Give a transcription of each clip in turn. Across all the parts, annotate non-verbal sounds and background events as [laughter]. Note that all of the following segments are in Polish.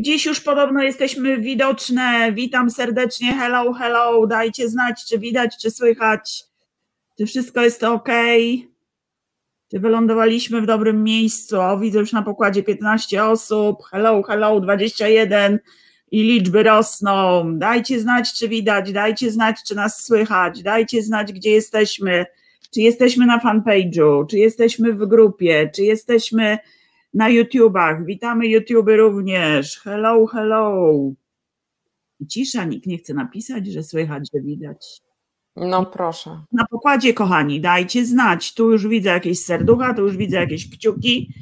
Gdzieś już podobno jesteśmy widoczne. Witam serdecznie. Hello, hello. Dajcie znać, czy widać, czy słychać, czy wszystko jest ok. Czy wylądowaliśmy w dobrym miejscu? O, widzę już na pokładzie 15 osób. Hello, hello, 21 i liczby rosną. Dajcie znać, czy widać, dajcie znać, czy nas słychać, dajcie znać, gdzie jesteśmy, czy jesteśmy na fanpage'u, czy jesteśmy w grupie, czy jesteśmy na YouTubach. Witamy YouTube również. Hello, hello. Cisza, nikt nie chce napisać, że słychać, że widać. No proszę. Na pokładzie, kochani, dajcie znać. Tu już widzę jakieś serducha, tu już widzę jakieś kciuki.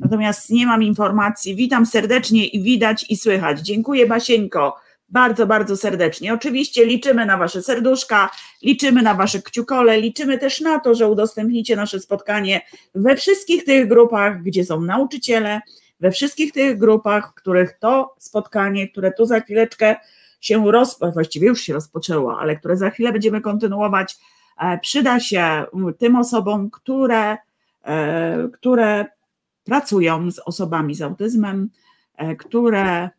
Natomiast nie mam informacji. Witam serdecznie i widać i słychać. Dziękuję Basieńko bardzo, bardzo serdecznie. Oczywiście liczymy na Wasze serduszka, liczymy na Wasze kciukole, liczymy też na to, że udostępnicie nasze spotkanie we wszystkich tych grupach, gdzie są nauczyciele, we wszystkich tych grupach, w których to spotkanie, które tu za chwileczkę się roz, właściwie już się rozpoczęło, ale które za chwilę będziemy kontynuować, e, przyda się tym osobom, które, e, które pracują z osobami z autyzmem, e, które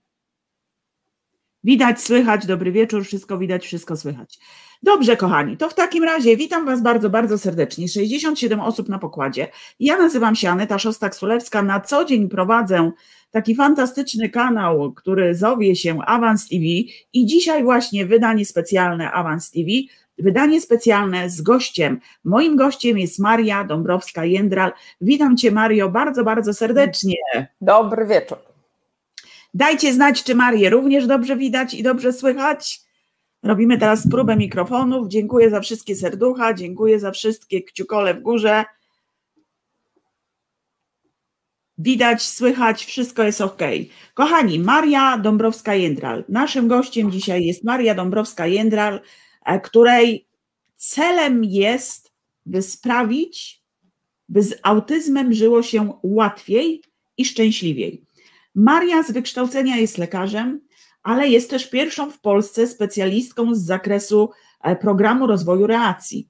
widać, słychać, dobry wieczór, wszystko widać, wszystko słychać. Dobrze, kochani, to w takim razie witam Was bardzo, bardzo serdecznie. 67 osób na pokładzie. Ja nazywam się Aneta Szostak-Sulewska. Na co dzień prowadzę taki fantastyczny kanał, który zowie się Avans TV i dzisiaj właśnie wydanie specjalne Avans TV Wydanie specjalne z gościem. Moim gościem jest Maria Dąbrowska-Jędral. Witam Cię, Mario, bardzo, bardzo serdecznie. Dobry wieczór. Dajcie znać, czy Marię również dobrze widać i dobrze słychać. Robimy teraz próbę mikrofonów. Dziękuję za wszystkie serducha, dziękuję za wszystkie kciukole w górze. Widać, słychać, wszystko jest ok. Kochani, Maria Dąbrowska-Jędral. Naszym gościem dzisiaj jest Maria Dąbrowska-Jędral, E, której celem jest, by sprawić, by z autyzmem żyło się łatwiej i szczęśliwiej. Maria z wykształcenia jest lekarzem, ale jest też pierwszą w Polsce specjalistką z zakresu e, programu rozwoju relacji.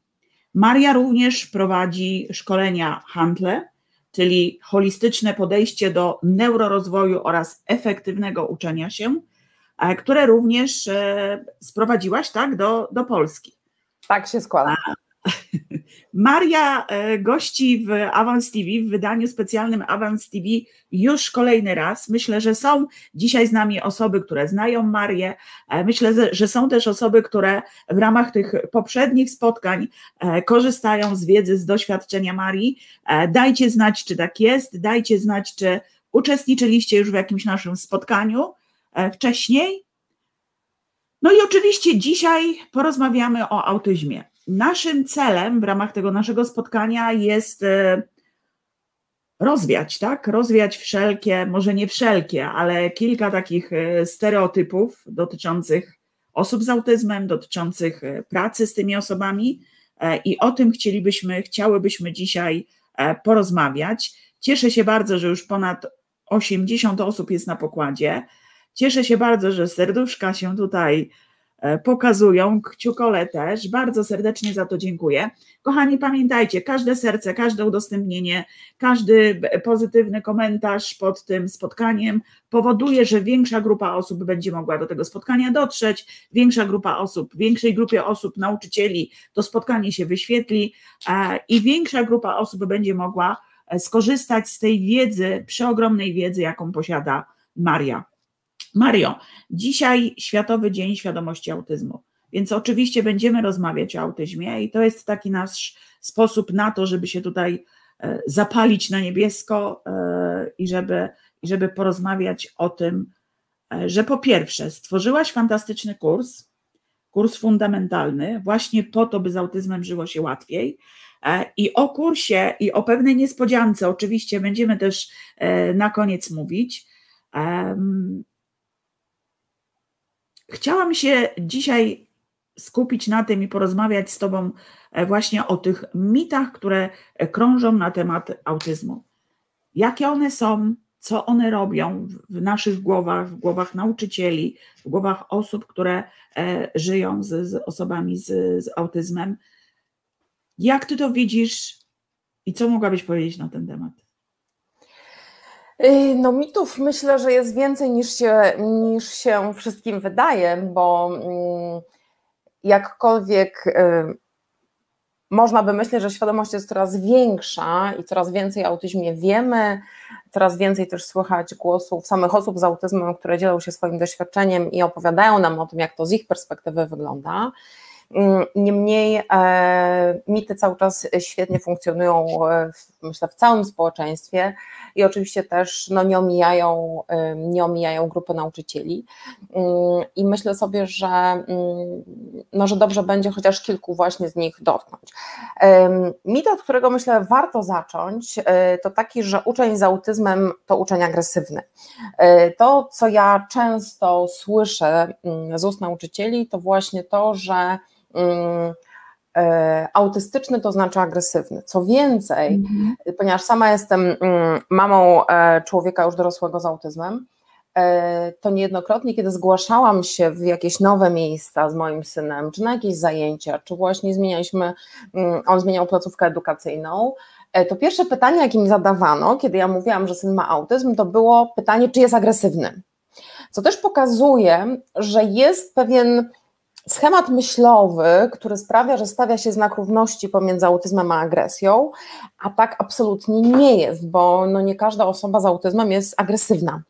Maria również prowadzi szkolenia Handle, czyli holistyczne podejście do neurorozwoju oraz efektywnego uczenia się które również e, sprowadziłaś tak, do, do Polski. Tak się składa. [laughs] Maria e, gości w Avance TV, w wydaniu specjalnym Avance TV już kolejny raz. Myślę, że są dzisiaj z nami osoby, które znają Marię. E, myślę, że są też osoby, które w ramach tych poprzednich spotkań korzystają z wiedzy, z doświadczenia Marii. Dajcie znać, czy tak jest, dajcie znać, czy uczestniczyliście już w jakimś naszym spotkaniu. E, wcześniej. No i oczywiście dzisiaj porozmawiamy o autyzmie. Naszym celem w ramach tego naszego spotkania jest e, rozwiać, tak? Rozwiać wszelkie, może nie wszelkie, ale kilka takich e, stereotypów dotyczących osób z autyzmem, dotyczących pracy z tymi osobami i o tym chcielibyśmy, chciałybyśmy dzisiaj porozmawiać. Cieszę się bardzo, że już ponad 80 osób jest na pokładzie. Cieszę się bardzo, że serduszka się tutaj e, pokazują, kciukole też. Bardzo serdecznie za to dziękuję. Kochani, pamiętajcie, każde serce, każde udostępnienie, każdy pozytywny komentarz pod tym spotkaniem powoduje, że większa grupa osób będzie mogła do tego spotkania dotrzeć, większa grupa osób, większej grupie osób, nauczycieli to spotkanie się wyświetli e, i większa grupa osób będzie mogła e, skorzystać z tej wiedzy, przeogromnej wiedzy, jaką posiada Maria. Mario, dzisiaj Światowy Dzień Świadomości Autyzmu, więc oczywiście będziemy rozmawiać o autyzmie i to jest taki nasz sposób na to, żeby się tutaj e, zapalić na niebiesko e, i żeby, żeby porozmawiać o tym, e, że po pierwsze stworzyłaś fantastyczny kurs, kurs fundamentalny, właśnie po to, by z autyzmem żyło się łatwiej. I o kursie i o pewnej niespodziance oczywiście będziemy też na koniec mówić. Chciałam się dzisiaj skupić na tym i porozmawiać z Tobą e, właśnie o tych mitach, które e, krążą na temat autyzmu. Jakie one są, co one robią w naszych głowach, w głowach nauczycieli, w głowach osób, które e, żyją z, z osobami z, z autyzmem. Jak Ty to widzisz i co mogłabyś powiedzieć na ten temat? Y, no mitów myślę, że jest więcej niż się, niż się wszystkim wydaje, bo mm, jakkolwiek y, można by myśleć, że świadomość jest coraz większa i coraz więcej o autyzmie wiemy, coraz więcej też słychać głosów samych osób z autyzmem, które dzielą się swoim doświadczeniem i opowiadają nam o tym, jak to z ich perspektywy wygląda. Niemniej e, mity cały czas świetnie funkcjonują, myślę, w całym społeczeństwie i oczywiście też no, nie, omijają, nie omijają grupy nauczycieli. I myślę sobie, że, no, że dobrze będzie chociaż kilku właśnie z nich dotknąć. Mit, od którego myślę warto zacząć, e, to taki, że uczeń z autyzmem to uczeń agresywny. E, to, co ja często słyszę z ust nauczycieli, to właśnie to, że e, autystyczny to znaczy agresywny. Co więcej, mhm. ponieważ sama jestem mm, mamą e, człowieka już dorosłego z autyzmem, e, to niejednokrotnie, kiedy zgłaszałam się w jakieś nowe miejsca z moim synem, czy na jakieś zajęcia, czy właśnie zmienialiśmy, mm, on zmieniał placówkę edukacyjną, to pierwsze pytanie, jakie mi zadawano, kiedy ja mówiłam, że syn ma autyzm, to było pytanie, czy jest agresywny. Co też pokazuje, że jest pewien schemat myślowy, który sprawia, że stawia się znak równości pomiędzy autyzmem a agresją, a tak absolutnie nie jest, bo no nie każda osoba z autyzmem jest agresywna.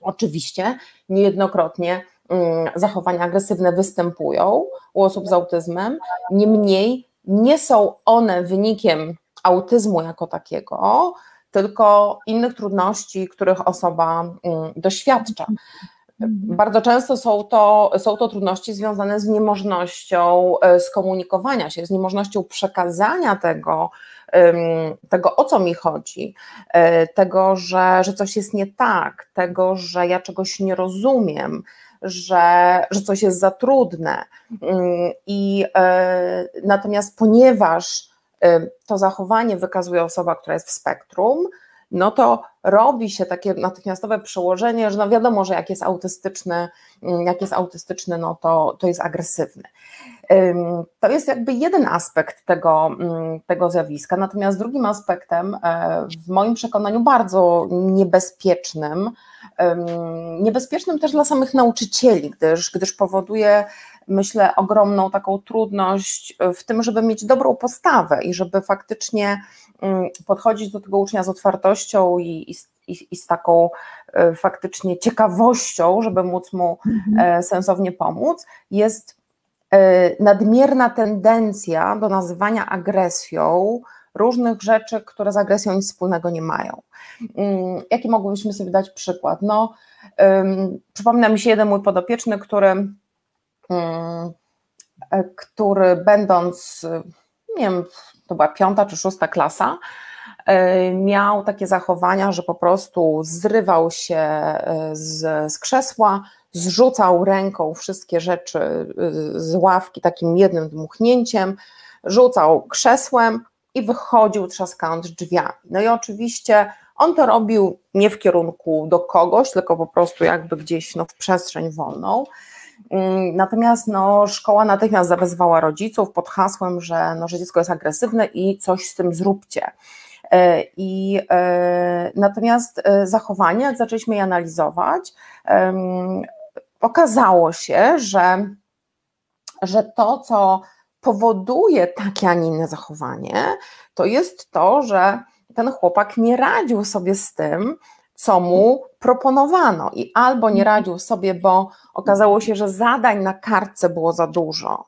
Oczywiście niejednokrotnie mm, zachowania agresywne występują u osób z autyzmem, niemniej nie są one wynikiem autyzmu jako takiego, tylko innych trudności, których osoba mm, doświadcza. Mhm. Bardzo często są to, są to trudności związane z niemożnością e, skomunikowania się, z niemożnością przekazania tego, tego o co mi chodzi, e, tego, że, że coś jest nie tak, tego, że ja czegoś nie rozumiem, że, że coś jest za trudne. Mm, I e, natomiast ponieważ to zachowanie wykazuje osoba, która jest w spektrum, no to robi się takie natychmiastowe przełożenie, że no wiadomo, że jak jest autystyczny, mm, jak jest autystyczny, no to, to jest agresywny. To jest jakby jeden aspekt tego, mm, tego zjawiska, natomiast drugim aspektem, e, w moim przekonaniu bardzo niebezpiecznym, niebezpiecznym też dla samych nauczycieli, gdyż, gdyż powoduje myślę, ogromną taką trudność w tym, żeby mieć dobrą postawę i żeby faktycznie podchodzić do tego ucznia z otwartością i, i, i z taką e, faktycznie ciekawością, żeby móc mu mhm. E, sensownie pomóc, jest e, nadmierna tendencja do nazywania agresją różnych rzeczy, które z agresją nic wspólnego nie mają. Mm, jaki mogłybyśmy sobie dać przykład? No, przypomina mi się jeden mój podopieczny, który Mm, e, który będąc, nie wiem, to była piąta czy szósta klasa, e, miał takie zachowania, że po prostu zrywał się e, z, z krzesła, zrzucał ręką wszystkie rzeczy z ławki takim jednym dmuchnięciem, rzucał krzesłem i wychodził trzaskając drzwiami. No i oczywiście on to robił nie w kierunku do kogoś, tylko po prostu jakby gdzieś no, w przestrzeń wolną. Mm, natomiast no, szkoła natychmiast zawezwała rodziców pod hasłem, że, no, że dziecko jest agresywne i coś z tym zróbcie. E, I e, natomiast e, zachowanie, jak zaczęliśmy je analizować, okazało się, że, że to, co powoduje takie, a nie inne zachowanie, to jest to, że ten chłopak nie radził sobie z tym, co mu proponowano i albo nie radził sobie, bo okazało się, że zadań na kartce było za dużo.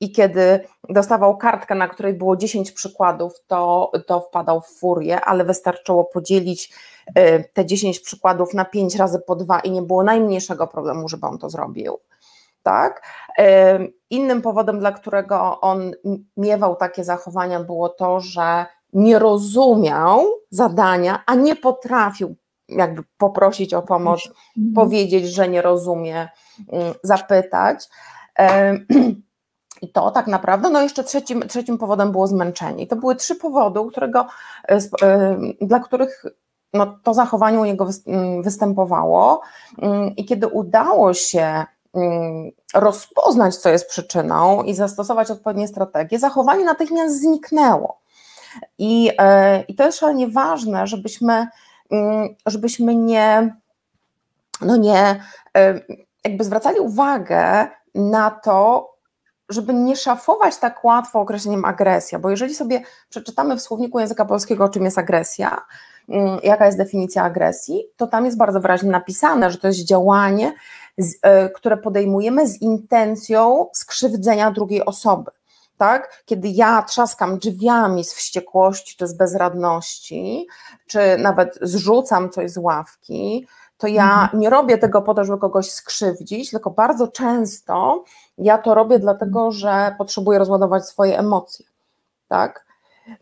I kiedy dostawał kartkę, na której było 10 przykładów, to, to wpadał w furię, ale wystarczyło podzielić y, te 10 przykładów na 5 razy po 2 i nie było najmniejszego problemu, żeby on to zrobił. Tak? Y, innym powodem, dla którego on miewał takie zachowania, było to, że nie rozumiał zadania, a nie potrafił jakby poprosić o pomoc, mhm. powiedzieć, że nie rozumie, mm, zapytać. [clears throat] I to tak naprawdę, no jeszcze trzecim, trzecim powodem było zmęczenie. I to były trzy powody, którego, e, e, dla których no, to zachowanie u niego mm, występowało. Mm, I kiedy udało się rozpoznać, co jest przyczyną i zastosować odpowiednie strategie, zachowanie natychmiast zniknęło. I, e, i to jest szalenie ważne, żebyśmy żebyśmy nie, no nie, jakby zwracali uwagę na to, żeby nie szafować tak łatwo określeniem agresja, bo jeżeli sobie przeczytamy w słowniku języka polskiego, czym jest agresja, mm, jaka jest definicja agresji, to tam jest bardzo wyraźnie napisane, że to jest działanie, e, które podejmujemy z intencją skrzywdzenia drugiej osoby. Tak? Kiedy ja trzaskam drzwiami z wściekłości czy z bezradności, czy nawet zrzucam coś z ławki, to ja mhm. nie robię tego po to, żeby kogoś skrzywdzić, tylko bardzo często ja to robię dlatego, że potrzebuję rozładować swoje emocje. Tak?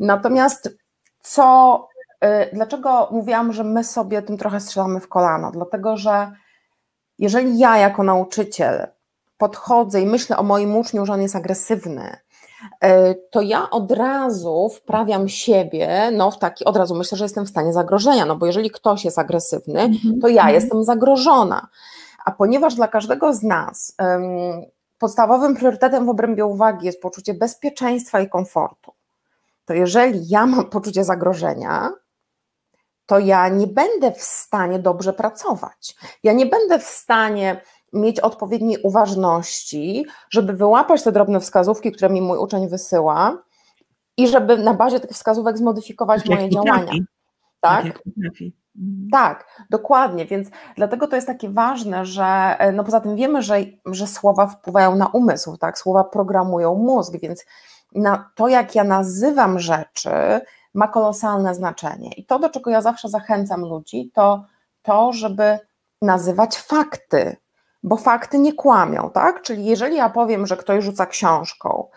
Natomiast co, y, dlaczego mówiłam, że my sobie tym trochę strzelamy w kolano? Dlatego, że jeżeli ja jako nauczyciel podchodzę i myślę o moim uczniu, że on jest agresywny, to ja od razu wprawiam siebie, no w taki, od razu myślę, że jestem w stanie zagrożenia, no bo jeżeli ktoś jest agresywny, mhm, to ja mhm. jestem zagrożona. A ponieważ dla każdego z nas um, podstawowym priorytetem w obrębie uwagi jest poczucie bezpieczeństwa i komfortu, to jeżeli ja mam poczucie zagrożenia, to ja nie będę w stanie dobrze pracować. Ja nie będę w stanie mieć odpowiedniej uważności, żeby wyłapać te drobne wskazówki, które mi mój uczeń wysyła i żeby na bazie tych wskazówek zmodyfikować tak moje działania. Tak? tak? Mhm. Tak, dokładnie, więc dlatego to jest takie ważne, że e, no poza tym wiemy, że, że słowa wpływają na umysł, tak? Słowa programują mózg, więc na to, jak ja nazywam rzeczy, ma kolosalne znaczenie. I to, do czego ja zawsze zachęcam ludzi, to to, żeby nazywać fakty, bo fakty nie kłamią, tak? Czyli jeżeli ja powiem, że ktoś rzuca książką,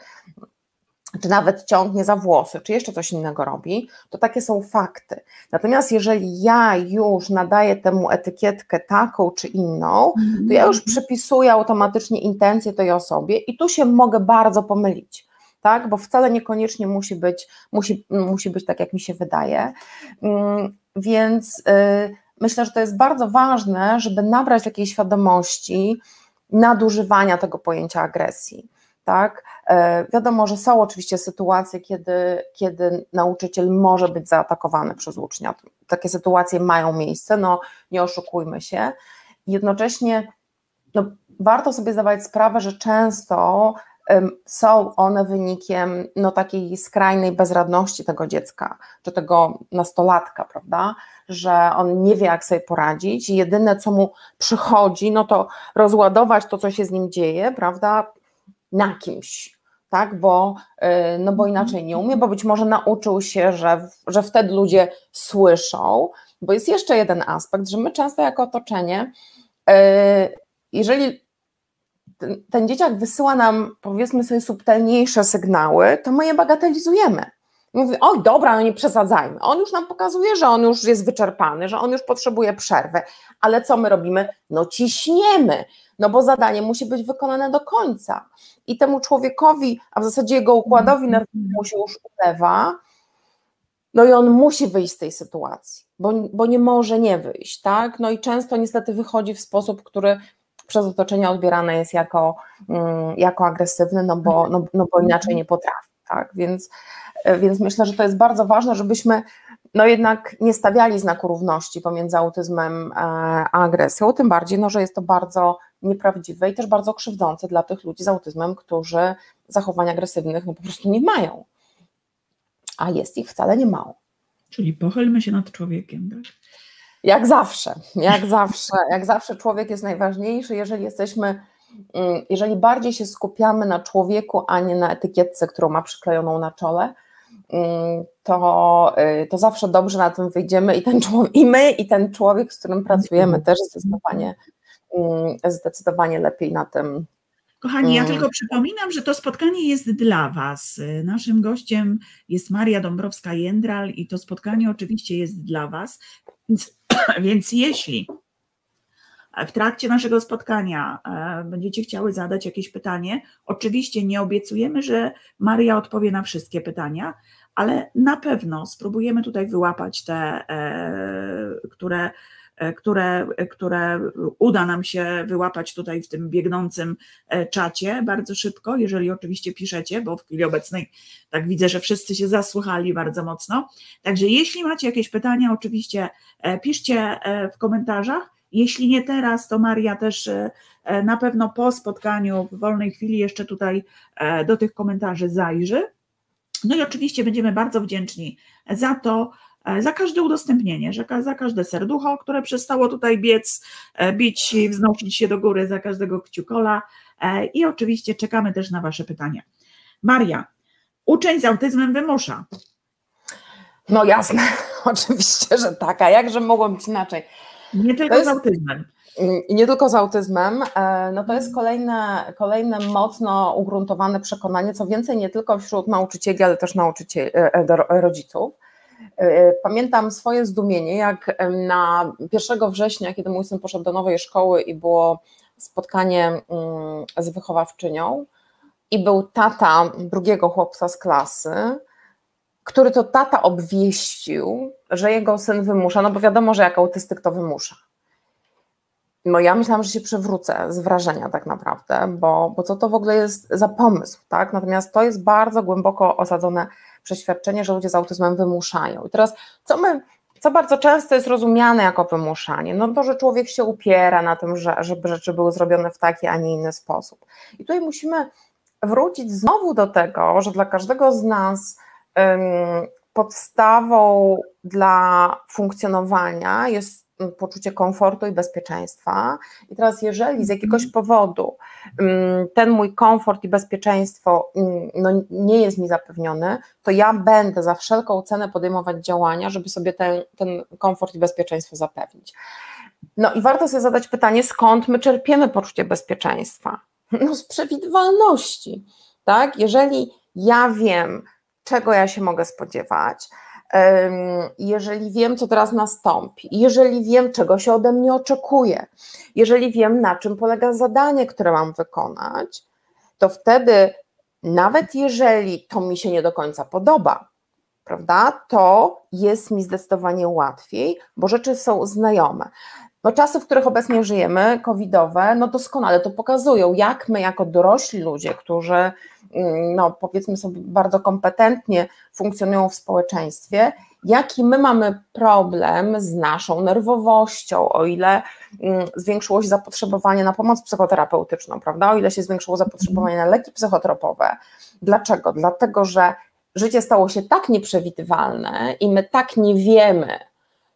czy nawet ciągnie za włosy, czy jeszcze coś innego robi, to takie są fakty. Natomiast jeżeli ja już nadaję temu etykietkę taką czy inną, to ja już mhm. przypisuję automatycznie intencje tej osobie i tu się mogę bardzo pomylić. Tak, bo wcale niekoniecznie musi być, musi, musi być tak, jak mi się wydaje. Mm, więc yy, myślę, że to jest bardzo ważne, żeby nabrać takiej świadomości nadużywania tego pojęcia agresji. Tak? E, wiadomo, że są oczywiście sytuacje, kiedy, kiedy nauczyciel może być zaatakowany przez ucznia. Takie sytuacje mają miejsce, no nie oszukujmy się. Jednocześnie no, warto sobie zdawać sprawę, że często są one wynikiem no, takiej skrajnej bezradności tego dziecka, czy tego nastolatka, prawda, że on nie wie, jak sobie poradzić jedyne, co mu przychodzi, no to rozładować to, co się z nim dzieje, prawda, na kimś, tak, bo, y, no bo inaczej nie umie, bo być może nauczył się, że, że wtedy ludzie słyszą, bo jest jeszcze jeden aspekt, że my często jako otoczenie, y, jeżeli ten, ten dzieciak wysyła nam, powiedzmy sobie, subtelniejsze sygnały, to my je bagatelizujemy. Mówi, oj dobra, no nie przesadzajmy. On już nam pokazuje, że on już jest wyczerpany, że on już potrzebuje przerwy, ale co my robimy? No ciśniemy, no bo zadanie musi być wykonane do końca. I temu człowiekowi, a w zasadzie jego układowi nerwowemu się już ulewa, no i on musi wyjść z tej sytuacji, bo, bo nie może nie wyjść, tak? No i często niestety wychodzi w sposób, który przez otoczenie odbierane jest jako, mm, jako agresywny, no bo, no, no bo inaczej nie potrafi, tak? Więc, więc myślę, że to jest bardzo ważne, żebyśmy no jednak nie stawiali znaku równości pomiędzy autyzmem e, a agresją, tym bardziej, no, że jest to bardzo nieprawdziwe i też bardzo krzywdzące dla tych ludzi z autyzmem, którzy zachowań agresywnych no, po prostu nie mają, a jest ich wcale nie mało. Czyli pochylmy się nad człowiekiem, tak? Jak zawsze, jak zawsze, jak zawsze człowiek jest najważniejszy, jeżeli jesteśmy, mm, jeżeli bardziej się skupiamy na człowieku, a nie na etykietce, którą ma przyklejoną na czole, mm, to, y, to zawsze dobrze na tym wyjdziemy i, ten człowiek, i my, i ten człowiek, z którym pracujemy, też zdecydowanie, mm, zdecydowanie lepiej na tym. Kochani, ja tylko przypominam, że to spotkanie jest dla Was. Naszym gościem jest Maria Dąbrowska-Jędral i to spotkanie oczywiście jest dla Was. Więc [clears throat] Więc jeśli w trakcie naszego spotkania e, będziecie chciały zadać jakieś pytanie, oczywiście nie obiecujemy, że Maria odpowie na wszystkie pytania, ale na pewno spróbujemy tutaj wyłapać te, e, które które, które uda nam się wyłapać tutaj w tym biegnącym czacie bardzo szybko, jeżeli oczywiście piszecie, bo w chwili obecnej tak widzę, że wszyscy się zasłuchali bardzo mocno. Także jeśli macie jakieś pytania, oczywiście piszcie w komentarzach. Jeśli nie teraz, to Maria też na pewno po spotkaniu w wolnej chwili jeszcze tutaj do tych komentarzy zajrzy. No i oczywiście będziemy bardzo wdzięczni za to, e, za każde udostępnienie, za każde serducho, które przestało tutaj biec, e, bić i wznosić się do góry, za każdego kciukola e, i oczywiście czekamy też na Wasze pytania. Maria, uczeń z autyzmem wymusza. No jasne, [laughs] oczywiście, że tak, a jakże mogło być inaczej? Nie tylko jest... z autyzmem. Nie tylko z autyzmem, e, no to jest kolejne, kolejne mocno ugruntowane przekonanie, co więcej, nie tylko wśród nauczycieli, ale też nauczycieli, e, e, rodziców. Pamiętam swoje zdumienie, jak na 1 września, kiedy mój syn poszedł do nowej szkoły i było spotkanie mm, z wychowawczynią, i był tata drugiego chłopca z klasy, który to tata obwieścił, że jego syn wymusza, no bo wiadomo, że jak autystyk to wymusza no ja myślałam, że się przewrócę z wrażenia tak naprawdę, bo, bo co to w ogóle jest za pomysł, tak? Natomiast to jest bardzo głęboko osadzone przeświadczenie, że ludzie z autyzmem wymuszają. I teraz co my, co bardzo często jest rozumiane jako wymuszanie? No to, że człowiek się upiera na tym, że, żeby rzeczy były zrobione w taki, a nie inny sposób. I tutaj musimy wrócić znowu do tego, że dla każdego z nas podstawą dla funkcjonowania jest poczucie komfortu i bezpieczeństwa. I teraz, jeżeli z jakiegoś mhm. powodu ten mój komfort i bezpieczeństwo no, nie jest mi zapewniony, to ja będę za wszelką cenę podejmować działania, żeby sobie ten, ten komfort i bezpieczeństwo zapewnić. No i warto sobie zadać pytanie, skąd my czerpiemy poczucie bezpieczeństwa? No z przewidywalności, tak? Jeżeli ja wiem, czego ja się mogę spodziewać, jeżeli wiem, co teraz nastąpi, jeżeli wiem, czego się ode mnie oczekuje, jeżeli wiem, na czym polega zadanie, które mam wykonać, to wtedy, nawet jeżeli to mi się nie do końca podoba, prawda, to jest mi zdecydowanie łatwiej, bo rzeczy są znajome. No czasy, w których obecnie żyjemy, covidowe, no doskonale to pokazują, jak my jako dorośli ludzie, którzy no powiedzmy sobie bardzo kompetentnie funkcjonują w społeczeństwie, jaki my mamy problem z naszą nerwowością, o ile mm, zwiększyło się zapotrzebowanie na pomoc psychoterapeutyczną, prawda? O ile się zwiększyło zapotrzebowanie na leki psychotropowe. Dlaczego? Dlatego, że życie stało się tak nieprzewidywalne i my tak nie wiemy,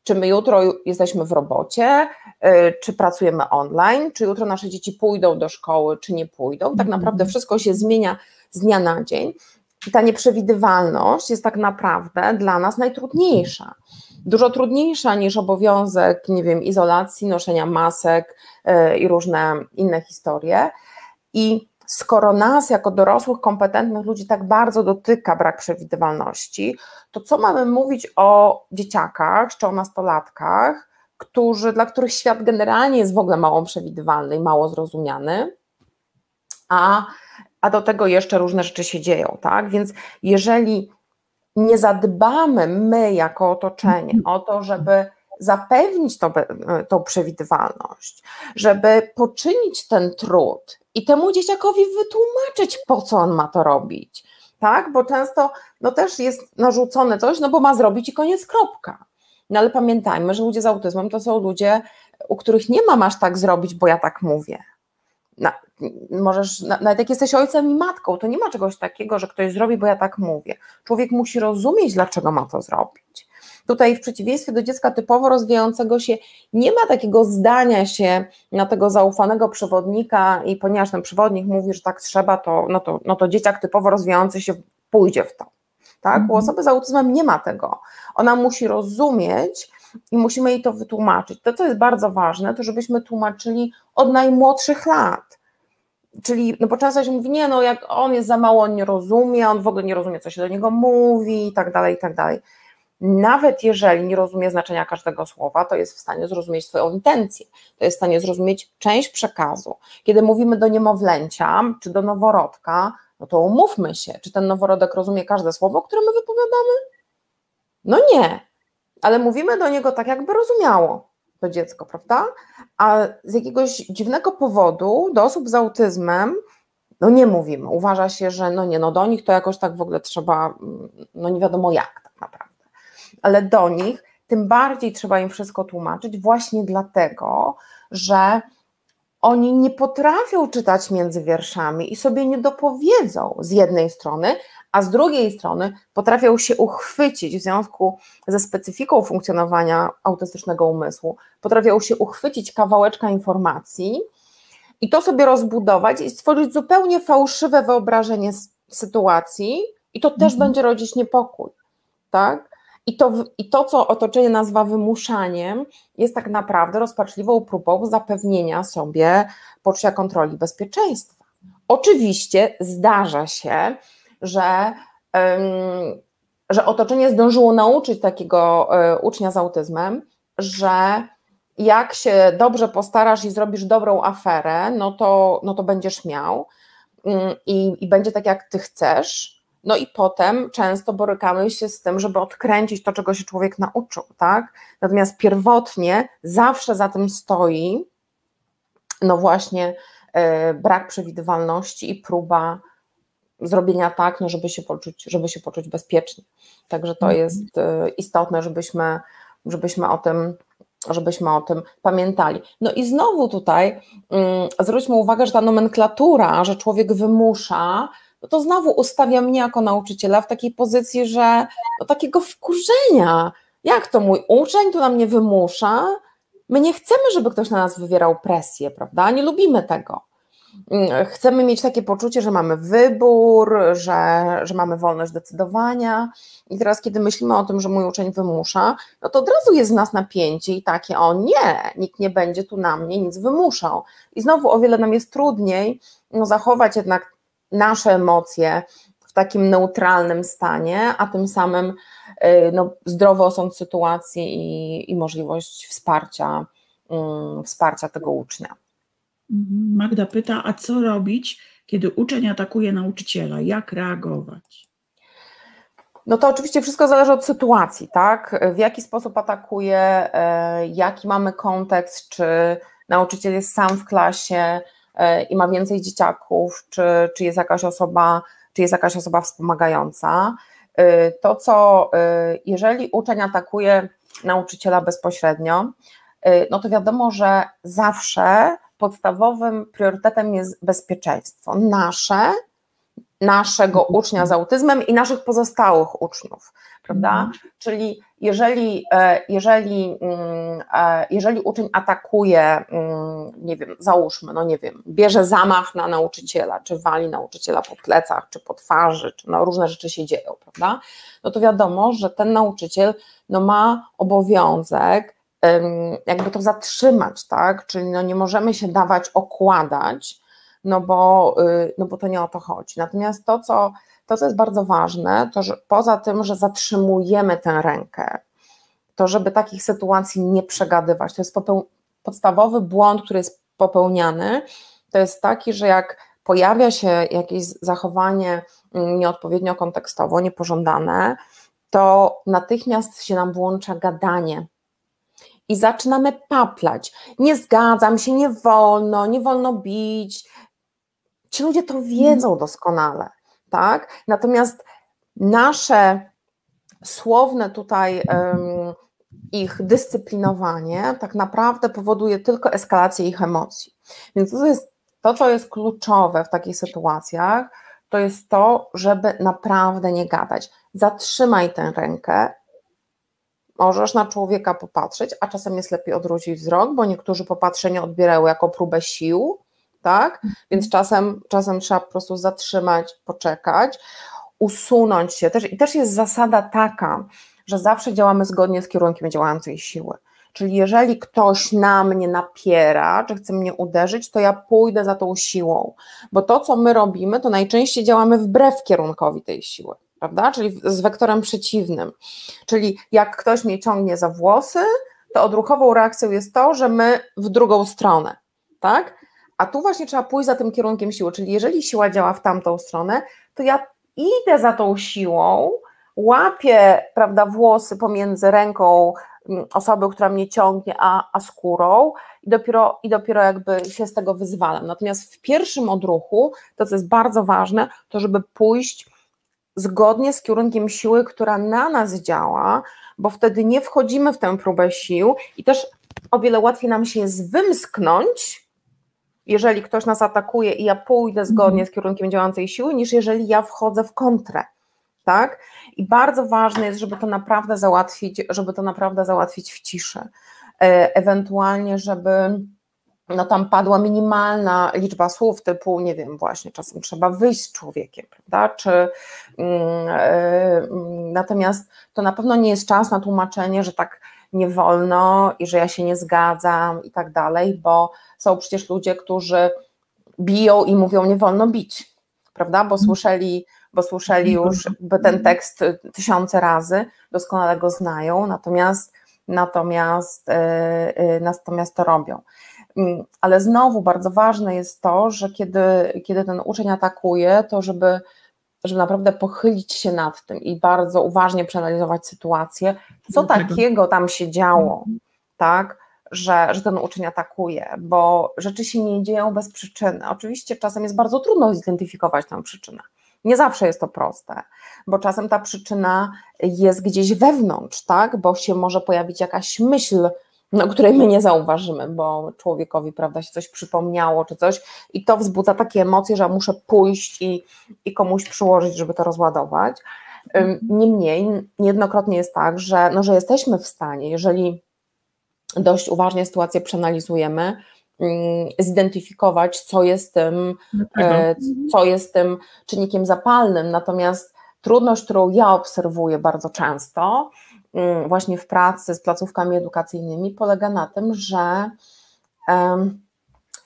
czy my jutro jesteśmy w robocie, y, czy pracujemy online, czy jutro nasze dzieci pójdą do szkoły, czy nie pójdą. Tak mhm. naprawdę wszystko się zmienia z dnia na dzień. I ta nieprzewidywalność jest tak naprawdę dla nas najtrudniejsza. Dużo trudniejsza niż obowiązek, nie wiem, izolacji, noszenia masek y, i różne inne historie. I skoro nas jako dorosłych, kompetentnych ludzi tak bardzo dotyka brak przewidywalności, to co mamy mówić o dzieciakach czy o nastolatkach, którzy, dla których świat generalnie jest w ogóle mało przewidywalny i mało zrozumiany, a, a do tego jeszcze różne rzeczy się dzieją, tak? Więc jeżeli nie zadbamy my jako otoczenie o to, żeby zapewnić to, tą przewidywalność, żeby poczynić ten trud i temu dzieciakowi wytłumaczyć, po co on ma to robić, tak? Bo często no też jest narzucone coś, no bo ma zrobić i koniec, kropka. No ale pamiętajmy, że ludzie z autyzmem to są ludzie, u których nie mam aż tak zrobić, bo ja tak mówię. Na, możesz, nawet jak jesteś ojcem i matką, to nie ma czegoś takiego, że ktoś zrobi, bo ja tak mówię. Człowiek musi rozumieć, dlaczego ma to zrobić. Tutaj w przeciwieństwie do dziecka typowo rozwijającego się nie ma takiego zdania się na tego zaufanego przewodnika i ponieważ ten przewodnik mówi, że tak trzeba, to, no to, no to dzieciak typowo rozwijający się pójdzie w to. Tak? U mhm. osoby z autyzmem nie ma tego. Ona musi rozumieć i musimy jej to wytłumaczyć. To, co jest bardzo ważne, to żebyśmy tłumaczyli od najmłodszych lat. Czyli, no bo często się mówi, nie, no jak on jest za mało, on nie rozumie, on w ogóle nie rozumie, co się do niego mówi i tak dalej, i tak dalej nawet jeżeli nie rozumie znaczenia każdego słowa, to jest w stanie zrozumieć Twoją intencję, to jest w stanie zrozumieć część przekazu. Kiedy mówimy do niemowlęcia czy do noworodka, no to umówmy się, czy ten noworodek rozumie każde słowo, które my wypowiadamy? No nie, ale mówimy do niego tak, jakby rozumiało. to dziecko, prawda? A z jakiegoś dziwnego powodu do osób z autyzmem no nie mówimy. Uważa się, że no nie, no do nich to jakoś tak w ogóle trzeba, no nie wiadomo jak tak naprawdę. Ale do nich tym bardziej trzeba im wszystko tłumaczyć, właśnie dlatego, że oni nie potrafią czytać między wierszami i sobie nie dopowiedzą z jednej strony, a z drugiej strony potrafią się uchwycić w związku ze specyfiką funkcjonowania autystycznego umysłu, potrafią się uchwycić kawałeczka informacji i to sobie rozbudować i stworzyć zupełnie fałszywe wyobrażenie sytuacji, i to też mhm. będzie rodzić niepokój. Tak? I to, I to, co otoczenie nazywa wymuszaniem, jest tak naprawdę rozpaczliwą próbą zapewnienia sobie poczucia kontroli bezpieczeństwa. Oczywiście zdarza się, że, że otoczenie zdążyło nauczyć takiego e, ucznia z autyzmem, że jak się dobrze postarasz i zrobisz dobrą aferę, no to, no to będziesz miał mm, i, i będzie tak, jak ty chcesz. No i potem często borykamy się z tym, żeby odkręcić to, czego się człowiek nauczył, tak? Natomiast pierwotnie zawsze za tym stoi, no właśnie, e, brak przewidywalności i próba zrobienia tak, no żeby się poczuć, żeby się poczuć bezpiecznie. Także to mhm. jest e, istotne, żebyśmy, żebyśmy o tym żebyśmy o tym pamiętali. No i znowu tutaj mm, zwróćmy uwagę, że ta nomenklatura, że człowiek wymusza, no to znowu ustawia mnie jako nauczyciela w takiej pozycji, że no takiego wkurzenia. Jak to mój uczeń tu na mnie wymusza? My nie chcemy, żeby ktoś na nas wywierał presję, prawda? Nie lubimy tego. Mm, chcemy mieć takie poczucie, że mamy wybór, że, że mamy wolność decydowania. I teraz, kiedy myślimy o tym, że mój uczeń wymusza, no to od razu jest w nas napięcie i takie: o nie, nikt nie będzie tu na mnie nic wymuszał. I znowu o wiele nam jest trudniej no, zachować jednak nasze emocje w takim neutralnym stanie, a tym samym y, no, zdrowo osąd sytuacji i, i możliwość wsparcia, um, wsparcia tego ucznia. Magda pyta, a co robić, kiedy uczeń atakuje nauczyciela? Jak reagować? No to oczywiście wszystko zależy od sytuacji, tak? W jaki sposób atakuje, e, jaki mamy kontekst, czy nauczyciel jest sam w klasie e, i ma więcej dzieciaków, czy, czy jest jakaś osoba, czy jest jakaś osoba wspomagająca. E, to, co jeżeli uczeń atakuje nauczyciela bezpośrednio, no to wiadomo, że zawsze podstawowym priorytetem jest bezpieczeństwo nasze, naszego mhm. ucznia z autyzmem i naszych pozostałych uczniów, prawda? Mhm. Czyli jeżeli, e, jeżeli, mm, e, jeżeli uczeń atakuje, mm, nie wiem, załóżmy, no nie wiem, bierze zamach na nauczyciela, czy wali nauczyciela po plecach, czy po twarzy, czy no różne rzeczy się dzieją, prawda? No to wiadomo, że ten nauczyciel no ma obowiązek jakby to zatrzymać, tak? Czyli no nie możemy się dawać okładać, no bo, y, no bo to nie o to chodzi. Natomiast to co, to, co jest bardzo ważne, to że poza tym, że zatrzymujemy tę rękę, to żeby takich sytuacji nie przegadywać, to jest podstawowy błąd, który jest popełniany, to jest taki, że jak pojawia się jakieś zachowanie mm, nieodpowiednio kontekstowo, niepożądane, to natychmiast się nam włącza gadanie i zaczynamy paplać. Nie zgadzam się, nie wolno, nie wolno bić. Ci ludzie to wiedzą doskonale, tak? Natomiast nasze słowne tutaj um, ich dyscyplinowanie tak naprawdę powoduje tylko eskalację ich emocji. Więc to, jest, to, co jest kluczowe w takich sytuacjach, to jest to, żeby naprawdę nie gadać. Zatrzymaj tę rękę, Możesz na człowieka popatrzeć, a czasem jest lepiej odwrócić wzrok, bo niektórzy popatrzenie odbierają jako próbę sił, tak? Mhm. Więc czasem, czasem trzeba po prostu zatrzymać, poczekać, usunąć się. Też, I też jest zasada taka, że zawsze działamy zgodnie z kierunkiem działającej siły. Czyli jeżeli ktoś na mnie napiera, czy chce mnie uderzyć, to ja pójdę za tą siłą, bo to, co my robimy, to najczęściej działamy wbrew kierunkowi tej siły prawda? Czyli z wektorem przeciwnym. Czyli jak ktoś mnie ciągnie za włosy, to odruchową reakcją jest to, że my w drugą stronę, tak? A tu właśnie trzeba pójść za tym kierunkiem siły, czyli jeżeli siła działa w tamtą stronę, to ja idę za tą siłą, łapię, prawda, włosy pomiędzy ręką mm, osoby, która mnie ciągnie, a, a skórą i dopiero, i dopiero jakby się z tego wyzwalam. Natomiast w pierwszym odruchu, to co jest bardzo ważne, to żeby pójść zgodnie z kierunkiem siły, która na nas działa, bo wtedy nie wchodzimy w tę próbę sił i też o wiele łatwiej nam się jest wymsknąć, jeżeli ktoś nas atakuje i ja pójdę zgodnie z kierunkiem działającej siły, niż jeżeli ja wchodzę w kontrę. Tak? I bardzo ważne jest, żeby to naprawdę załatwić, żeby to naprawdę załatwić w ciszy. E, ewentualnie, żeby no tam padła minimalna liczba słów, typu, nie wiem, właśnie czasem trzeba wyjść z człowiekiem, prawda? Czy, yy, natomiast to na pewno nie jest czas na tłumaczenie, że tak nie wolno i że ja się nie zgadzam i tak dalej, bo są przecież ludzie, którzy biją i mówią, nie wolno bić, prawda? Bo słyszeli, bo słyszeli już ten tekst tysiące razy, doskonale go znają, natomiast natomiast, yy, natomiast to robią. Mm, ale znowu bardzo ważne jest to, że kiedy, kiedy ten uczeń atakuje, to żeby, żeby naprawdę pochylić się nad tym i bardzo uważnie przeanalizować sytuację, co Dlaczego? takiego tam się działo, mhm. tak, że, że ten uczeń atakuje, bo rzeczy się nie dzieją bez przyczyny. Oczywiście czasem jest bardzo trudno zidentyfikować tę przyczynę. Nie zawsze jest to proste, bo czasem ta przyczyna jest gdzieś wewnątrz, tak? Bo się może pojawić jakaś myśl, no, której my nie zauważymy, bo człowiekowi prawda, się coś przypomniało czy coś i to wzbudza takie emocje, że muszę pójść i, i komuś przyłożyć, żeby to rozładować. Niemniej niejednokrotnie jest tak, że, no, że jesteśmy w stanie, jeżeli dość uważnie sytuację przeanalizujemy, zidentyfikować, co jest tym, e, co jest tym czynnikiem zapalnym. Natomiast trudność, którą ja obserwuję bardzo często, właśnie w pracy z placówkami edukacyjnymi polega na tym, że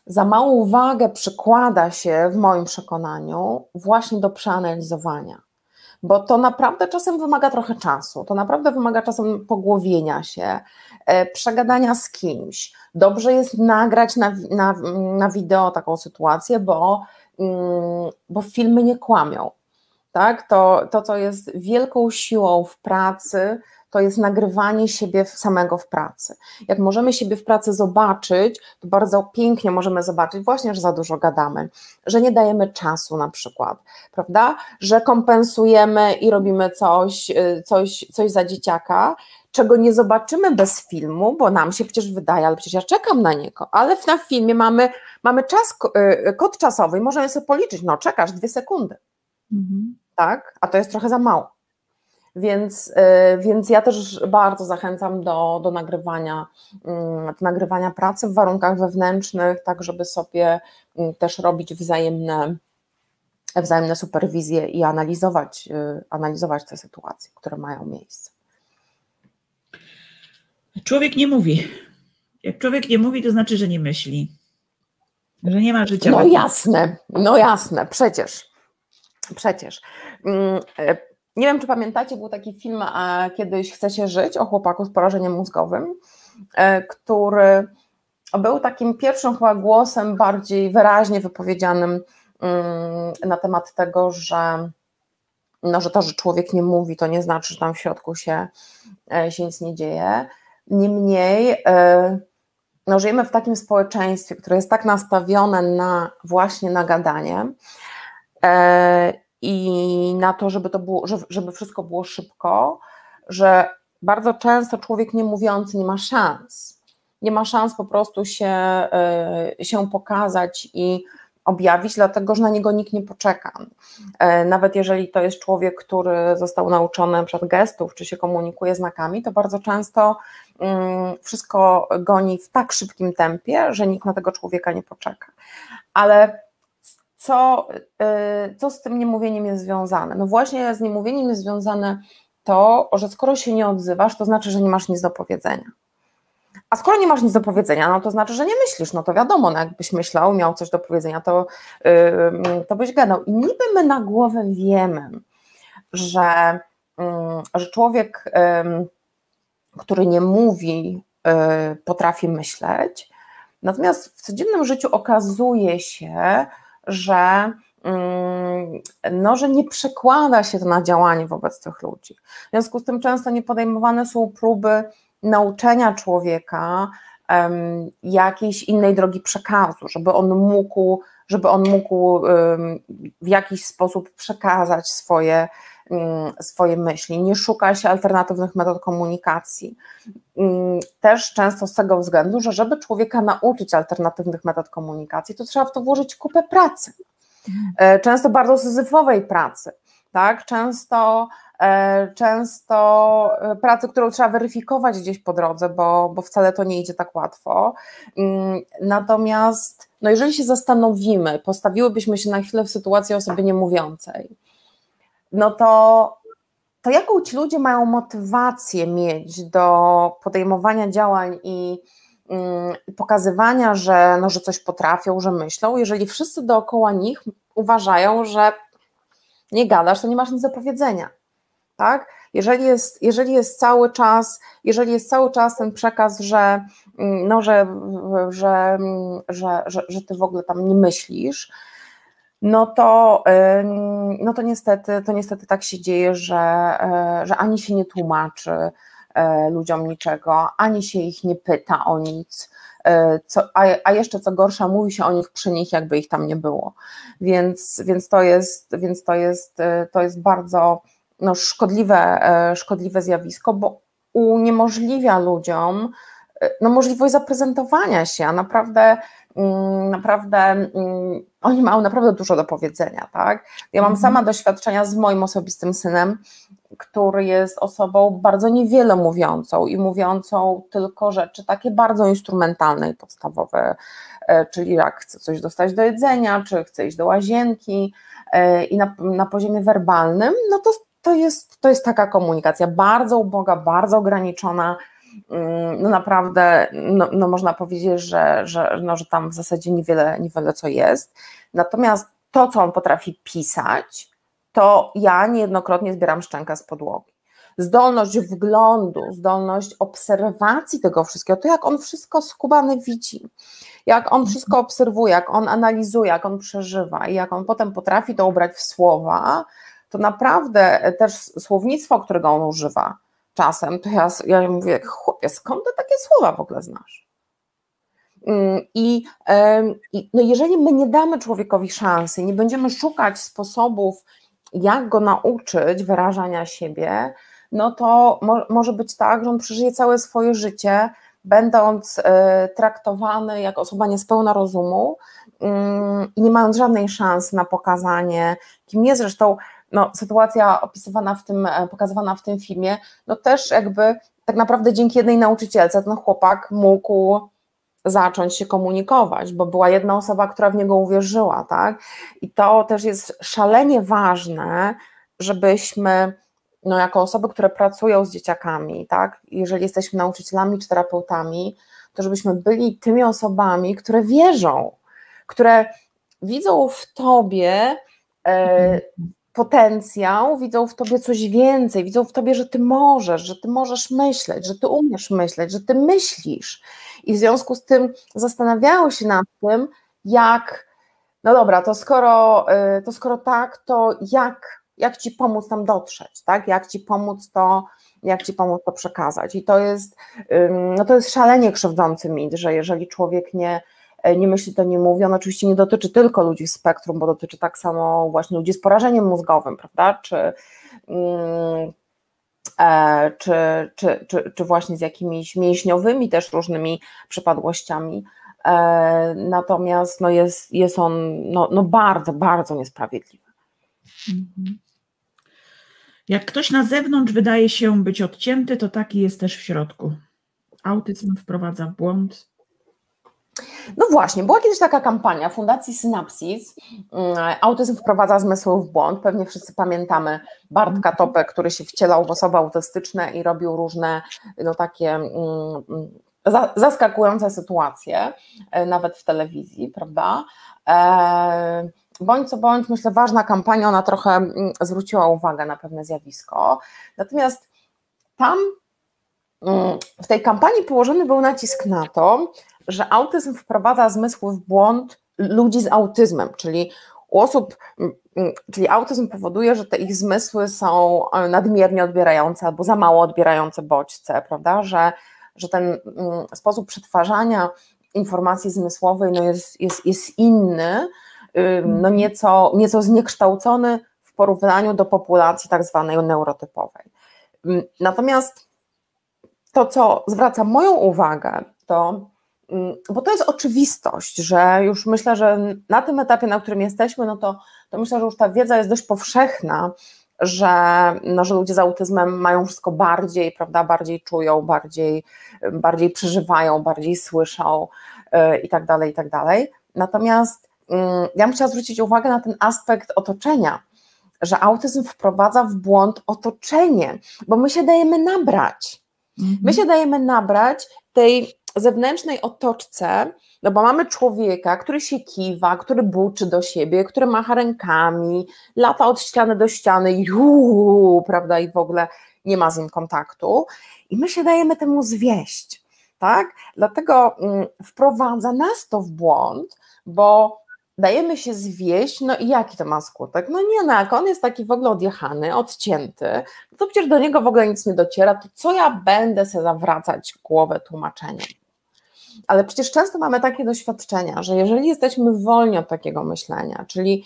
za małą wagę przykłada się, w moim przekonaniu, właśnie do przeanalizowania. Bo to naprawdę czasem wymaga trochę czasu, to naprawdę wymaga czasem pogłowienia się, e, przegadania z kimś. Dobrze jest nagrać na, na, na wideo taką sytuację, bo, mm, bo filmy nie kłamią. Tak? To, to, co jest wielką siłą w pracy, to jest nagrywanie siebie samego w pracy. Jak możemy siebie w pracy zobaczyć, to bardzo pięknie możemy zobaczyć właśnie, że za dużo gadamy, że nie dajemy czasu na przykład, prawda? Że kompensujemy i robimy coś, y, coś, coś za dzieciaka, czego nie zobaczymy bez filmu, bo nam się przecież wydaje, ale przecież ja czekam na niego, ale na filmie mamy, mamy czas, y, kod czasowy i możemy sobie policzyć, no czekasz dwie sekundy, mhm. tak? A to jest trochę za mało. Więc, y, więc ja też bardzo zachęcam do, do, nagrywania, mm, do nagrywania pracy w warunkach wewnętrznych, tak żeby sobie mm, też robić wzajemne, wzajemne superwizje i analizować, y, analizować te sytuacje, które mają miejsce. Człowiek nie mówi. Jak człowiek nie mówi, to znaczy, że nie myśli. Że nie ma życia. No jasne, no jasne, przecież. Przecież. E, nie wiem, czy pamiętacie, był taki film a kiedyś Chce się żyć o chłopaku z porażeniem mózgowym, e, który był takim pierwszym chyba głosem bardziej wyraźnie wypowiedzianym mm, na temat tego, że, no, że to, że człowiek nie mówi, to nie znaczy, że tam w środku się, e, się nic nie dzieje. Niemniej e, no, żyjemy w takim społeczeństwie, które jest tak nastawione na właśnie na gadanie i na to, żeby to było, żeby wszystko było szybko, że bardzo często człowiek niemówiący nie ma szans. Nie ma szans po prostu się, e, się pokazać i objawić, dlatego że na niego nikt nie poczeka. E, nawet jeżeli to jest człowiek, który został nauczony przed gestów, czy się komunikuje znakami, to bardzo często mm, wszystko goni w tak szybkim tempie, że nikt na tego człowieka nie poczeka. Ale co, y, co z tym niemówieniem jest związane? No właśnie z niemówieniem jest związane to, że skoro się nie odzywasz, to znaczy, że nie masz nic do powiedzenia. A skoro nie masz nic do powiedzenia, no to znaczy, że nie myślisz, no to wiadomo, no jakbyś myślał, miał coś do powiedzenia, to, yy, to byś gadał. I niby my na głowę wiemy, że, yy, że człowiek, yy, który nie mówi, y, potrafi myśleć, natomiast w codziennym życiu okazuje się, że, mm, no, że nie przekłada się to na działanie wobec tych ludzi. W związku z tym często nie podejmowane są próby nauczenia człowieka um, jakiejś innej drogi przekazu, żeby on mógł, żeby on mógł um, w jakiś sposób przekazać swoje, swoje myśli, nie szuka się alternatywnych metod komunikacji. Mm, też często z tego względu, że żeby człowieka nauczyć alternatywnych metod komunikacji, to trzeba w to włożyć kupę pracy. E, często bardzo syzyfowej pracy, tak? Często E, często e, pracy, którą trzeba weryfikować gdzieś po drodze, bo, bo wcale to nie idzie tak łatwo. Mm, natomiast no jeżeli się zastanowimy, postawiłybyśmy się na chwilę w sytuacji osoby niemówiącej, no to, to jaką ci ludzie mają motywację mieć do podejmowania działań i mm, pokazywania, że, no, że coś potrafią, że myślą, jeżeli wszyscy dookoła nich uważają, że nie gadasz, to nie masz nic do powiedzenia tak? Jeżeli jest, jeżeli jest cały czas, jeżeli jest cały czas ten przekaz, że, mm, no, że, że, że, że, że ty w ogóle tam nie myślisz, no to, no to niestety, to niestety tak się dzieje, że, e, że ani się nie tłumaczy e, ludziom niczego, ani się ich nie pyta o nic. E, co, a, a jeszcze co gorsza, mówi się o nich przy nich, jakby ich tam nie było. Więc, więc to jest, więc to jest, to jest bardzo, no, szkodliwe, szkodliwe zjawisko, bo uniemożliwia ludziom no, możliwość zaprezentowania się, a naprawdę, mm, naprawdę mm, oni mają naprawdę dużo do powiedzenia. Tak? Ja mam sama mhm. doświadczenia z moim osobistym synem, który jest osobą bardzo niewiele mówiącą i mówiącą tylko rzeczy takie bardzo instrumentalne i podstawowe, e, czyli jak chce coś dostać do jedzenia, czy chce iść do łazienki i na, na poziomie werbalnym, no to to jest, to jest taka komunikacja bardzo uboga, bardzo ograniczona. Mm, no naprawdę, no, no można powiedzieć, że, że, no, że tam w zasadzie niewiele, niewiele co jest. Natomiast to, co on potrafi pisać, to ja niejednokrotnie zbieram szczękę z podłogi. Zdolność wglądu, zdolność obserwacji tego wszystkiego, to jak on wszystko skubany widzi, jak on wszystko obserwuje, jak on analizuje, jak on przeżywa i jak on potem potrafi to ubrać w słowa, to naprawdę też słownictwo, którego on używa czasem, to ja, ja mówię, chłopie, skąd ty takie słowa w ogóle znasz? Mm, I, i no jeżeli my nie damy człowiekowi szansy, nie będziemy szukać sposobów, jak go nauczyć wyrażania siebie, no to mo, może być tak, że on przeżyje całe swoje życie, będąc e, traktowany jako osoba niespełna rozumu mm, i nie mając żadnej szansy na pokazanie, kim jest. Zresztą no, sytuacja opisywana w tym, e, pokazywana w tym filmie, no też jakby tak naprawdę dzięki jednej nauczycielce ten chłopak mógł zacząć się komunikować, bo była jedna osoba, która w niego uwierzyła, tak? I to też jest szalenie ważne, żebyśmy, no jako osoby, które pracują z dzieciakami, tak? Jeżeli jesteśmy nauczycielami czy terapeutami, to żebyśmy byli tymi osobami, które wierzą, które widzą w tobie e, potencjał, widzą w tobie coś więcej, widzą w tobie, że ty możesz, że ty możesz myśleć, że ty umiesz myśleć, że ty myślisz. I w związku z tym zastanawiają się nad tym, jak, no dobra, to skoro, y, to skoro tak, to jak, jak ci pomóc tam dotrzeć, tak? Jak ci pomóc to, jak ci pomóc to przekazać. I to jest, no to jest szalenie krzywdzący mit, że jeżeli człowiek nie nie myśli, to nie mówi. On oczywiście nie dotyczy tylko ludzi w spektrum, bo dotyczy tak samo właśnie ludzi z porażeniem mózgowym, prawda? Czy, mm, e, czy, czy, czy, czy właśnie z jakimiś mięśniowymi też różnymi przypadłościami. E, natomiast no jest, jest on no, no bardzo, bardzo niesprawiedliwy. Mhm. Jak ktoś na zewnątrz wydaje się być odcięty, to taki jest też w środku. Autyzm wprowadza w błąd, no właśnie, była kiedyś taka kampania Fundacji Synapsis, mm, autyzm wprowadza zmysły w błąd, pewnie wszyscy pamiętamy Bartka mhm. Topę, który się wcielał w osoby autystyczne i robił różne no takie mm, mm, zaskakujące sytuacje, e, nawet w telewizji, prawda? E, bądź co bądź, myślę, ważna kampania, ona trochę zwróciła uwagę na pewne zjawisko, natomiast tam w tej kampanii położony był nacisk na to, że autyzm wprowadza zmysły w błąd ludzi z autyzmem, czyli u osób, czyli autyzm powoduje, że te ich zmysły są e, nadmiernie odbierające albo za mało odbierające bodźce, prawda, że że ten sposób przetwarzania informacji zmysłowej no jest, jest, jest inny, no nieco, nieco zniekształcony w porównaniu do populacji tak zwanej neurotypowej. Natomiast to, co zwraca moją uwagę, to bo to jest oczywistość, że już myślę, że na tym etapie, na którym jesteśmy, no to, to myślę, że już ta wiedza jest dość powszechna, że, no, że ludzie z autyzmem mają wszystko bardziej, prawda, bardziej czują, bardziej, bardziej przeżywają, bardziej słyszą yy, i tak dalej, i tak dalej. Natomiast yy, ja bym chciała zwrócić uwagę na ten aspekt otoczenia, że autyzm wprowadza w błąd otoczenie, bo my się dajemy nabrać. My mhm. się dajemy nabrać tej zewnętrznej otoczce, no bo mamy człowieka, który się kiwa, który buczy do siebie, który macha rękami, lata od ściany do ściany, juu, prawda, i w ogóle nie ma z nim kontaktu, i my się dajemy temu zwieść, tak? Dlatego mm, wprowadza nas to w błąd, bo dajemy się zwieść, no i jaki to ma skutek? No nie, no jak on jest taki w ogóle odjechany, odcięty, no to przecież do niego w ogóle nic nie dociera, to co ja będę sobie zawracać głowę tłumaczeniem? Ale przecież często mamy takie doświadczenia, że jeżeli jesteśmy wolni od takiego myślenia, czyli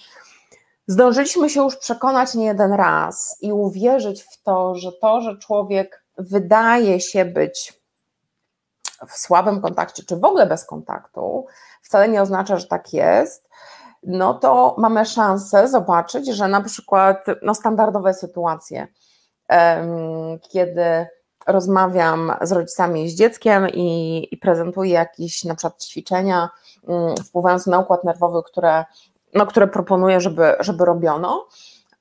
zdążyliśmy się już przekonać nie jeden raz i uwierzyć w to, że to, że człowiek wydaje się być w słabym kontakcie, czy w ogóle bez kontaktu, wcale nie oznacza, że tak jest, no to mamy szansę zobaczyć, że na przykład no, standardowe sytuacje, kiedy rozmawiam z rodzicami i z dzieckiem i, i prezentuję jakieś na przykład ćwiczenia mm, wpływające na układ nerwowy, które, no, które proponuję, żeby, żeby robiono.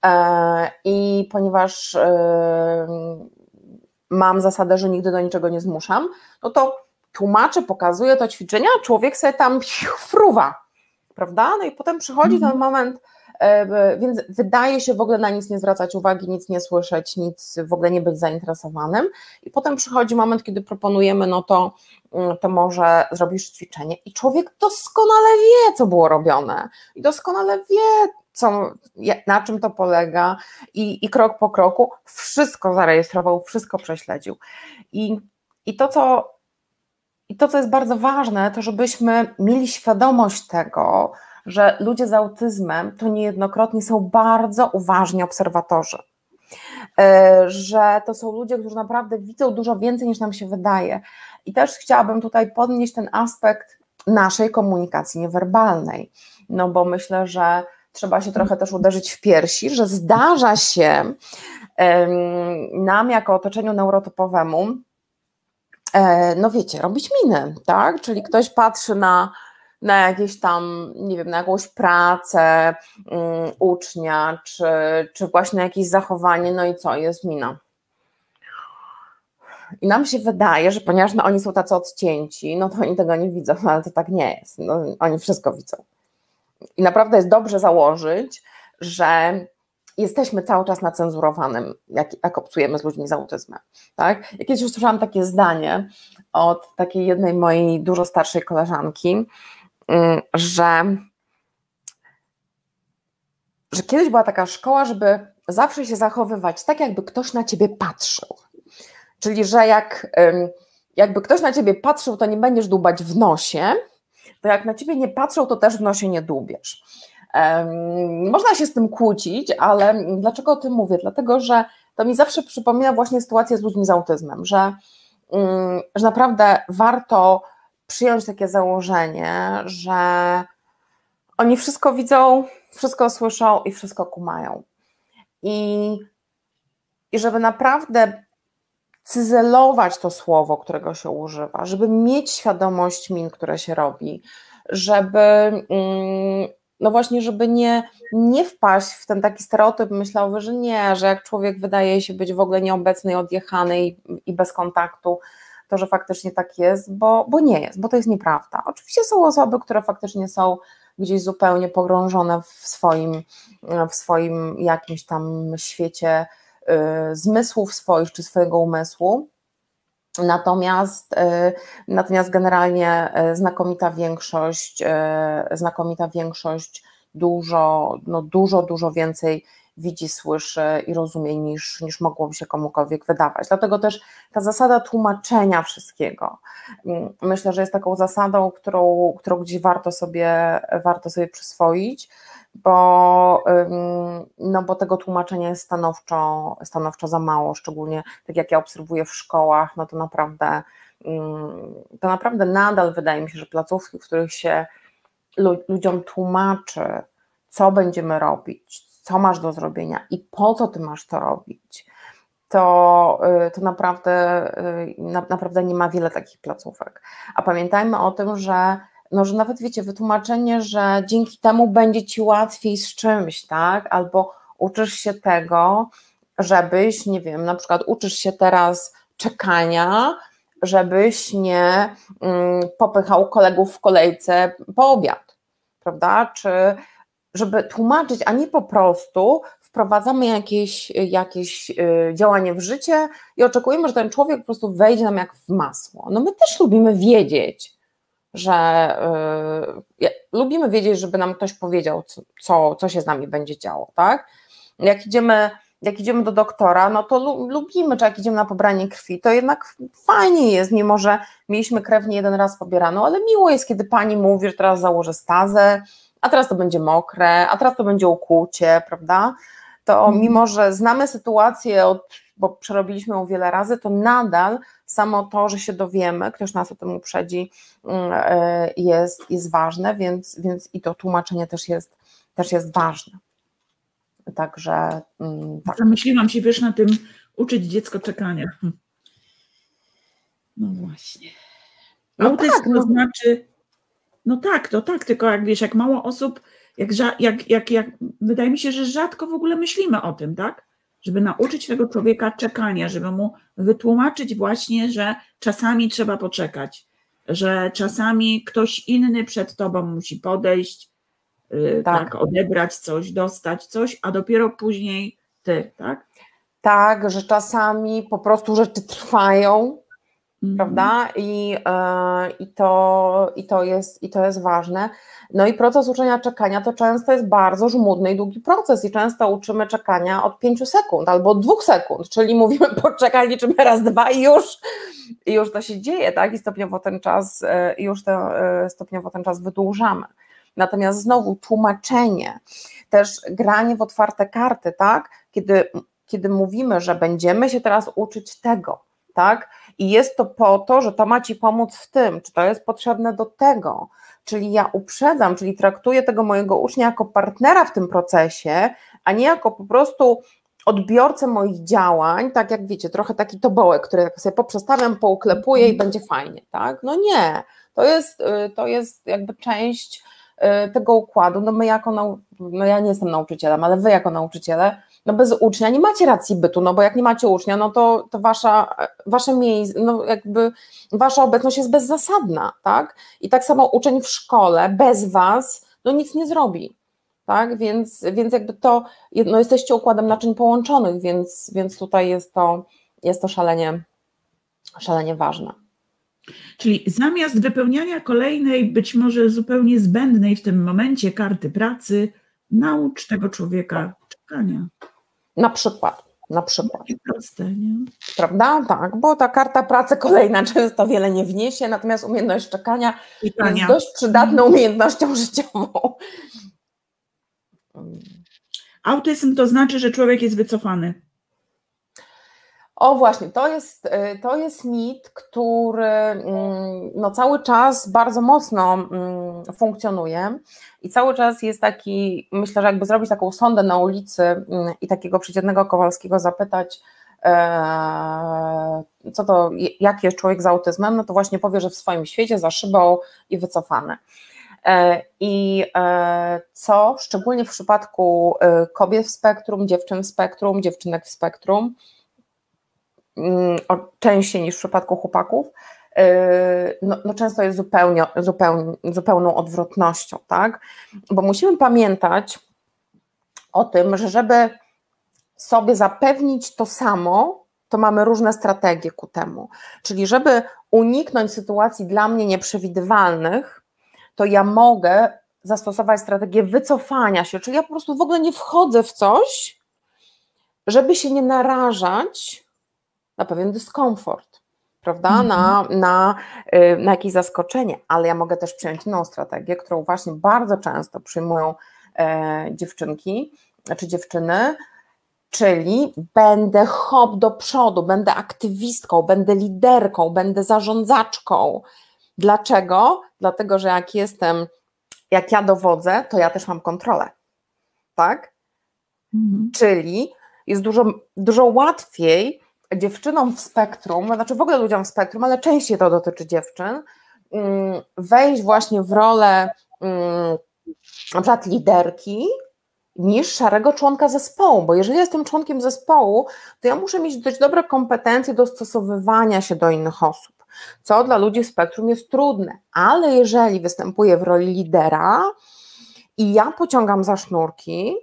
E, I ponieważ mam zasadę, że nigdy do niczego nie zmuszam, no to tłumaczę, pokazuję to ćwiczenia, człowiek sobie tam [laughs] fruwa, prawda? No i potem przychodzi ten mhm. moment, więc wydaje się w ogóle na nic nie zwracać uwagi, nic nie słyszeć, nic w ogóle nie być zainteresowanym. I potem przychodzi moment, kiedy proponujemy, no to, mm, to może zrobisz ćwiczenie. I człowiek doskonale wie, co było robione, i doskonale wie, co, na czym to polega, i, i krok po kroku wszystko zarejestrował, wszystko prześledził. I, i to, co i to, co jest bardzo ważne, to żebyśmy mieli świadomość tego, że ludzie z autyzmem to niejednokrotnie są bardzo uważni obserwatorzy. E, że to są ludzie, którzy naprawdę widzą dużo więcej niż nam się wydaje. I też chciałabym tutaj podnieść ten aspekt naszej komunikacji niewerbalnej, no bo myślę, że trzeba się trochę też uderzyć w piersi, że zdarza się nam jako otoczeniu neurotypowemu, e, no wiecie, robić miny, tak? Czyli ktoś patrzy na na jakieś tam, nie wiem, na jakąś pracę um, ucznia, czy, czy właśnie jakieś zachowanie, no i co, jest mina. I nam się wydaje, że ponieważ no, oni są tacy odcięci, no to oni tego nie widzą, ale to tak nie jest. No, oni wszystko widzą. I naprawdę jest dobrze założyć, że jesteśmy cały czas na cenzurowanym, jak, jak obcujemy z ludźmi z autyzmem. Tak? Ja kiedyś usłyszałam takie zdanie od takiej jednej mojej dużo starszej koleżanki, że, że kiedyś była taka szkoła, żeby zawsze się zachowywać tak, jakby ktoś na ciebie patrzył. Czyli, że jak, jakby ktoś na ciebie patrzył, to nie będziesz dłubać w nosie, to jak na ciebie nie patrzą, to też w nosie nie dłubiesz. Można się z tym kłócić, ale dlaczego o tym mówię? Dlatego, że to mi zawsze przypomina właśnie sytuację z ludźmi z autyzmem, że, że naprawdę warto przyjąć takie założenie, że oni wszystko widzą, wszystko słyszą i wszystko kumają. I, i żeby naprawdę cyzelować to słowo, którego się używa, żeby mieć świadomość min, które się robi, żeby mm, no właśnie, żeby nie, nie wpaść w ten taki stereotyp myślowy, że nie, że jak człowiek wydaje się być w ogóle nieobecny, odjechany i, i bez kontaktu, to, że faktycznie tak jest, bo, bo nie jest, bo to jest nieprawda. Oczywiście są osoby, które faktycznie są gdzieś zupełnie pogrążone w swoim, w swoim jakimś tam świecie y, zmysłów swoich czy swojego umysłu. Natomiast, y, natomiast generalnie y, znakomita większość, znakomita większość dużo, no dużo, dużo więcej widzi, słyszy i rozumie niż, niż mogłoby się komukolwiek wydawać. Dlatego też ta zasada tłumaczenia wszystkiego mm, myślę, że jest taką zasadą, którą, którą gdzieś warto sobie, warto sobie przyswoić, bo, no bo tego tłumaczenia jest stanowczo, stanowczo za mało, szczególnie tak jak ja obserwuję w szkołach, no to naprawdę to naprawdę nadal wydaje mi się, że placówki, w których się ludziom tłumaczy, co będziemy robić, co masz do zrobienia i po co ty masz to robić, to, y, to naprawdę, y, naprawdę nie ma wiele takich placówek. A pamiętajmy o tym, że no, że nawet wiecie, wytłumaczenie, że dzięki temu będzie ci łatwiej z czymś, tak? Albo uczysz się tego, żebyś, nie wiem, na przykład uczysz się teraz czekania, żebyś nie mm, popychał kolegów w kolejce po obiad, prawda? Czy żeby tłumaczyć, a nie po prostu wprowadzamy jakieś, jakieś y, działanie w życie i oczekujemy, że ten człowiek po prostu wejdzie nam jak w masło. No my też lubimy wiedzieć, że yy, lubimy wiedzieć, żeby nam ktoś powiedział, co, co się z nami będzie działo, tak? Jak idziemy jak idziemy do doktora, no to lubimy, czy jak idziemy na pobranie krwi, to jednak fajnie jest, mimo że mieliśmy krew nie jeden raz pobieraną, ale miło jest, kiedy pani mówi, że teraz założę stazę, a teraz to będzie mokre, a teraz to będzie ukłucie, prawda? To mhm. mimo, że znamy sytuację, od, bo przerobiliśmy ją wiele razy, to nadal samo to, że się dowiemy, ktoś nas o tym uprzedzi, mm, e, jest, jest ważne, więc, więc i to tłumaczenie też jest, też jest ważne. Także mm, tak. Zamyśliłam się, wiesz, na tym uczyć dziecko czekania. Hm. No właśnie. No Autyzm tak, to no. znaczy, no tak, to tak, tylko jak wiesz, jak mało osób, jak, jak, jak, jak, wydaje mi się, że rzadko w ogóle myślimy o tym, tak? Żeby nauczyć tego człowieka czekania, żeby mu wytłumaczyć właśnie, że czasami trzeba poczekać, że czasami ktoś inny przed tobą musi podejść, Y, tak. tak, odebrać coś, dostać coś, a dopiero później ty, tak? Tak, że czasami po prostu rzeczy trwają. Prawda? I, e, i, to, i, to jest, I to jest ważne. No i proces uczenia czekania to często jest bardzo żmudny i długi proces i często uczymy czekania od 5 sekund albo od 2 sekund, czyli [laughs] mówimy poczekaj, liczymy raz, dwa i już, i już to się dzieje, tak? I stopniowo ten czas, e, już ten, e, stopniowo ten czas wydłużamy. Natomiast znowu tłumaczenie, też granie w otwarte karty, tak? Kiedy, kiedy mówimy, że będziemy się teraz uczyć tego, tak? I jest to po to, że to ma ci pomóc w tym, czy to jest potrzebne do tego. Czyli ja uprzedzam, czyli traktuję tego mojego ucznia jako partnera w tym procesie, a nie jako po prostu odbiorcę moich działań, tak jak wiecie, trochę taki tobołek, który tak sobie poprzestawiam, pouklepuję i będzie fajnie, tak? No nie, to jest, y, to jest jakby część Y, tego układu, no my jako, nau... no ja nie jestem nauczycielem, ale wy jako nauczyciele, no bez ucznia nie macie racji bytu, no bo jak nie macie ucznia, no to, to wasza, wasze miejsce, no jakby wasza obecność jest bezzasadna, tak? I tak samo uczeń w szkole bez was, no nic nie zrobi, tak? Więc, więc jakby to, no jesteście układem naczyń połączonych, więc, więc tutaj jest to, jest to szalenie, szalenie ważne. Czyli zamiast wypełniania kolejnej, być może zupełnie zbędnej w tym momencie karty pracy, naucz tego człowieka czekania. Na przykład. Na przykład. Proste, nie? Prawda? Tak, bo ta karta pracy kolejna [laughs] często wiele nie wniesie, natomiast umiejętność czekania Czekania. jest dość przydatną umiejętnością [laughs] życiową. Autyzm to znaczy, że człowiek jest wycofany. O właśnie, to jest, y, to jest mit, który mm, no, cały czas bardzo mocno mm, funkcjonuje i cały czas jest taki, myślę, że jakby zrobić taką sondę na ulicy mm, i takiego przeciętnego Kowalskiego zapytać, e, co to, jaki jest człowiek z autyzmem, no to właśnie powie, że w swoim świecie za szybą i wycofany. E, I e, co szczególnie w przypadku kobiet w spektrum, dziewczyn w spektrum, dziewczynek w spektrum, częściej niż w przypadku chłopaków, y, no, no, często jest zupełnie, zupełnie, zupełną odwrotnością, tak? Bo musimy pamiętać o tym, że żeby sobie zapewnić to samo, to mamy różne strategie ku temu. Czyli żeby uniknąć sytuacji dla mnie nieprzewidywalnych, to ja mogę zastosować strategię wycofania się, czyli ja po prostu w ogóle nie wchodzę w coś, żeby się nie narażać na pewien dyskomfort, prawda, mhm. na, na, y, na jakieś zaskoczenie, ale ja mogę też przyjąć inną strategię, którą właśnie bardzo często przyjmują e, dziewczynki czy dziewczyny, czyli będę hop do przodu, będę aktywistką, będę liderką, będę zarządzaczką. Dlaczego? Dlatego, że jak jestem, jak ja dowodzę, to ja też mam kontrolę. Tak? Mhm. Czyli jest dużo, dużo łatwiej dziewczynom w spektrum, znaczy w ogóle ludziom w spektrum, ale częściej to dotyczy dziewczyn, mm, wejść właśnie w rolę mm, na przykład liderki, niż szarego członka zespołu, bo jeżeli jestem członkiem zespołu, to ja muszę mieć dość dobre kompetencje dostosowywania się do innych osób, co dla ludzi w spektrum jest trudne, ale jeżeli występuję w roli lidera i ja pociągam za sznurki,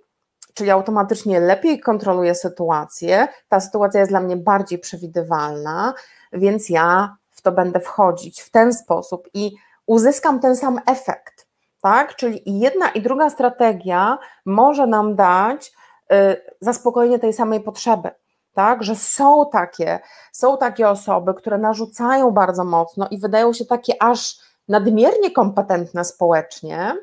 czyli automatycznie lepiej kontroluję sytuację, ta sytuacja jest dla mnie bardziej przewidywalna, więc ja w to będę wchodzić w ten sposób i uzyskam ten sam efekt tak? Czyli jedna i druga strategia może nam dać y, zaspokojenie tej samej potrzeby. Tak, że są takie, są takie osoby, które narzucają bardzo mocno i wydają się takie aż nadmiernie kompetentne społecznie,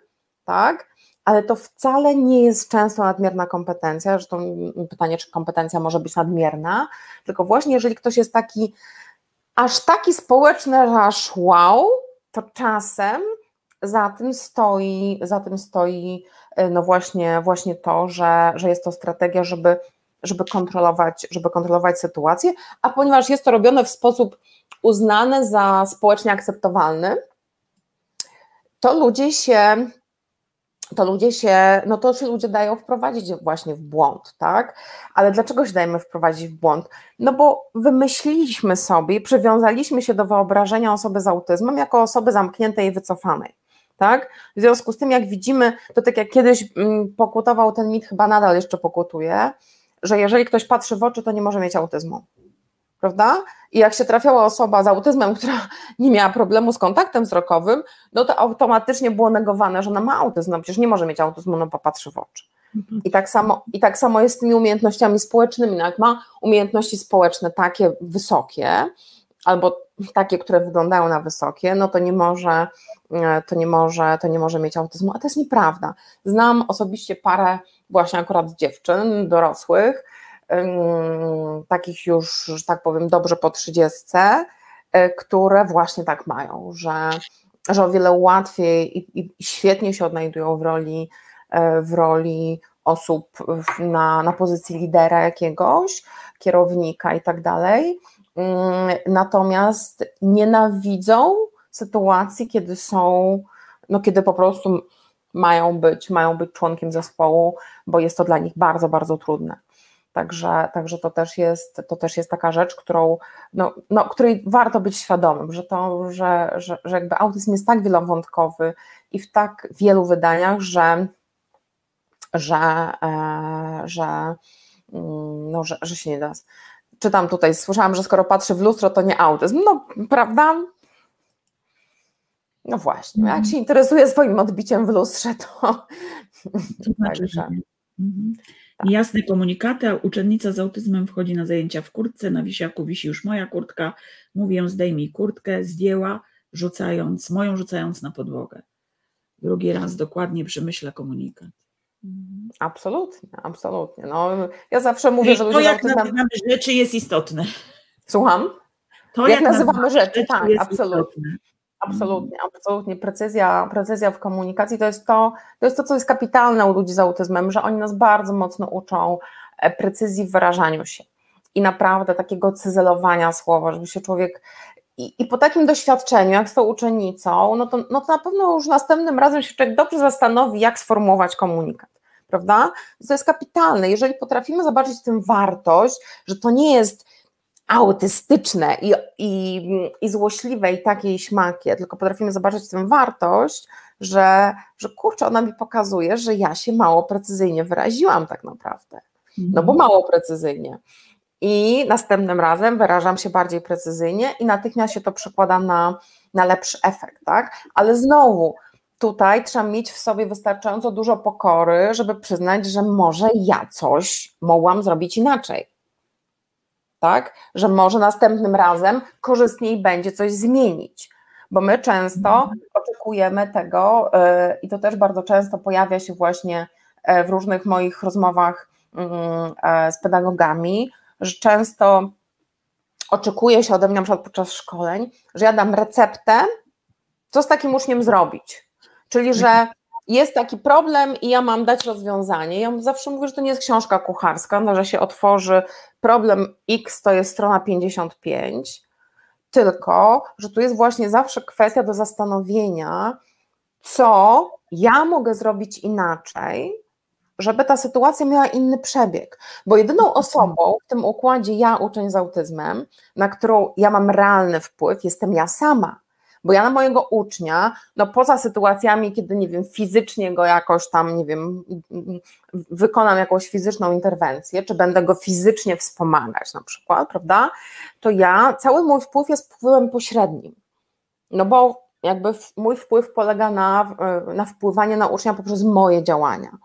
tak, ale to wcale nie jest często nadmierna kompetencja, to pytanie, czy kompetencja może być nadmierna, tylko właśnie jeżeli ktoś jest taki aż taki społeczny, że aż wow, to czasem za tym stoi, za tym stoi e, no właśnie, właśnie to, że, że jest to strategia, żeby, żeby, kontrolować, żeby kontrolować sytuację, a ponieważ jest to robione w sposób uznany za społecznie akceptowalny, to ludzie się to ludzie się, no to się ludzie dają wprowadzić właśnie w błąd, tak? Ale dlaczego się dajemy wprowadzić w błąd? No bo wymyśliliśmy sobie, przywiązaliśmy się do wyobrażenia osoby z autyzmem jako osoby zamkniętej i wycofanej tak? W związku z tym, jak widzimy, to tak jak kiedyś mm, pokutował ten mit, chyba nadal jeszcze pokutuje, że jeżeli ktoś patrzy w oczy, to nie może mieć autyzmu. Prawda? I jak się trafiała osoba z autyzmem, [laughs] która nie miała problemu z kontaktem wzrokowym, no to automatycznie było negowane, że ona ma autyzm. No przecież nie może mieć autyzmu, no bo patrzy w oczy. Mhm. I tak, samo, I tak samo jest z tymi umiejętnościami społecznymi. No jak ma umiejętności społeczne takie wysokie, albo takie, które wyglądają na wysokie, no to nie może, e, to nie może, to nie może mieć autyzmu, a to jest nieprawda. Znam osobiście parę właśnie akurat dziewczyn dorosłych, takich już, że tak powiem, dobrze po trzydziestce, e, które właśnie tak mają, że, że o wiele łatwiej i, i świetnie się odnajdują w roli, e, w roli osób na, na pozycji lidera jakiegoś, kierownika i tak dalej, Mm, natomiast nienawidzą sytuacji, kiedy są, no kiedy po prostu mają być, mają być członkiem zespołu, bo jest to dla nich bardzo, bardzo trudne. Także, także to, też jest, to też jest taka rzecz, którą, no, no, której warto być świadomym, że, to, że, że, że jakby autyzm jest tak wielowątkowy i w tak wielu wydaniach, że, że, e, że, mm, no, że, że się nie da czytam tutaj, słyszałam, że skoro patrzy w lustro, to nie autyzm. No, prawda? No właśnie, jak się interesuje swoim odbiciem w lustrze, to. to znaczy, Także. Tak. Jasne komunikaty, a uczennica z autyzmem wchodzi na zajęcia w kurtce, na wisiaku wisi już moja kurtka, mówię zdejmij kurtkę, zdjęła, rzucając, moją rzucając na podłogę. Drugi raz dokładnie przemyślę komunikat. Mhm. Absolutnie, absolutnie. No, ja zawsze mówię, że ludzie to, jak autyzmem... nazywamy rzeczy jest istotne. Słucham? To jak, jak nazywamy rzeczy, rzeczy tak, absolutnie. Istotne. Absolutnie, absolutnie. Precyzja, precyzja w komunikacji to jest to, to jest to, co jest kapitalne u ludzi z autyzmem, że oni nas bardzo mocno uczą e, precyzji w wyrażaniu się i naprawdę takiego cyzelowania słowa, żeby się człowiek i, I, po takim doświadczeniu, jak z tą uczennicą, no to, no to na pewno już następnym razem się człowiek dobrze zastanowi, jak sformułować komunikat, prawda? To jest kapitalne. Jeżeli potrafimy zobaczyć w tym wartość, że to nie jest autystyczne i, i, i złośliwe i takiej śmakie, tylko potrafimy zobaczyć tym wartość, że, że kurczę, ona mi pokazuje, że ja się mało precyzyjnie wyraziłam tak naprawdę. No bo mhm. mało precyzyjnie i następnym razem wyrażam się bardziej precyzyjnie i natychmiast się to przekłada na, na lepszy efekt, tak? Ale znowu, tutaj trzeba mieć w sobie wystarczająco dużo pokory, żeby przyznać, że może ja coś mogłam zrobić inaczej. Tak? Że może następnym razem korzystniej będzie coś zmienić. Bo my często oczekujemy tego, yy, i to też bardzo często pojawia się właśnie yy, w różnych moich rozmowach yy, z pedagogami, że często oczekuje się ode mnie na przykład podczas szkoleń, że ja dam receptę, co z takim uczniem zrobić. Czyli, że jest taki problem i ja mam dać rozwiązanie. Ja zawsze mówię, że to nie jest książka kucharska, no, że się otworzy problem X, to jest strona 55, tylko, że tu jest właśnie zawsze kwestia do zastanowienia, co ja mogę zrobić inaczej, żeby ta sytuacja miała inny przebieg. Bo jedyną osobą w tym układzie ja, uczeń z autyzmem, na którą ja mam realny wpływ, jestem ja sama. Bo ja na mojego ucznia, no poza sytuacjami, kiedy nie wiem, fizycznie go jakoś tam, nie wiem, wykonam jakąś fizyczną interwencję, czy będę go fizycznie wspomagać na przykład, prawda? To ja, cały mój wpływ jest wpływem pośrednim. No bo jakby mój wpływ polega na, na wpływanie na ucznia poprzez moje działania.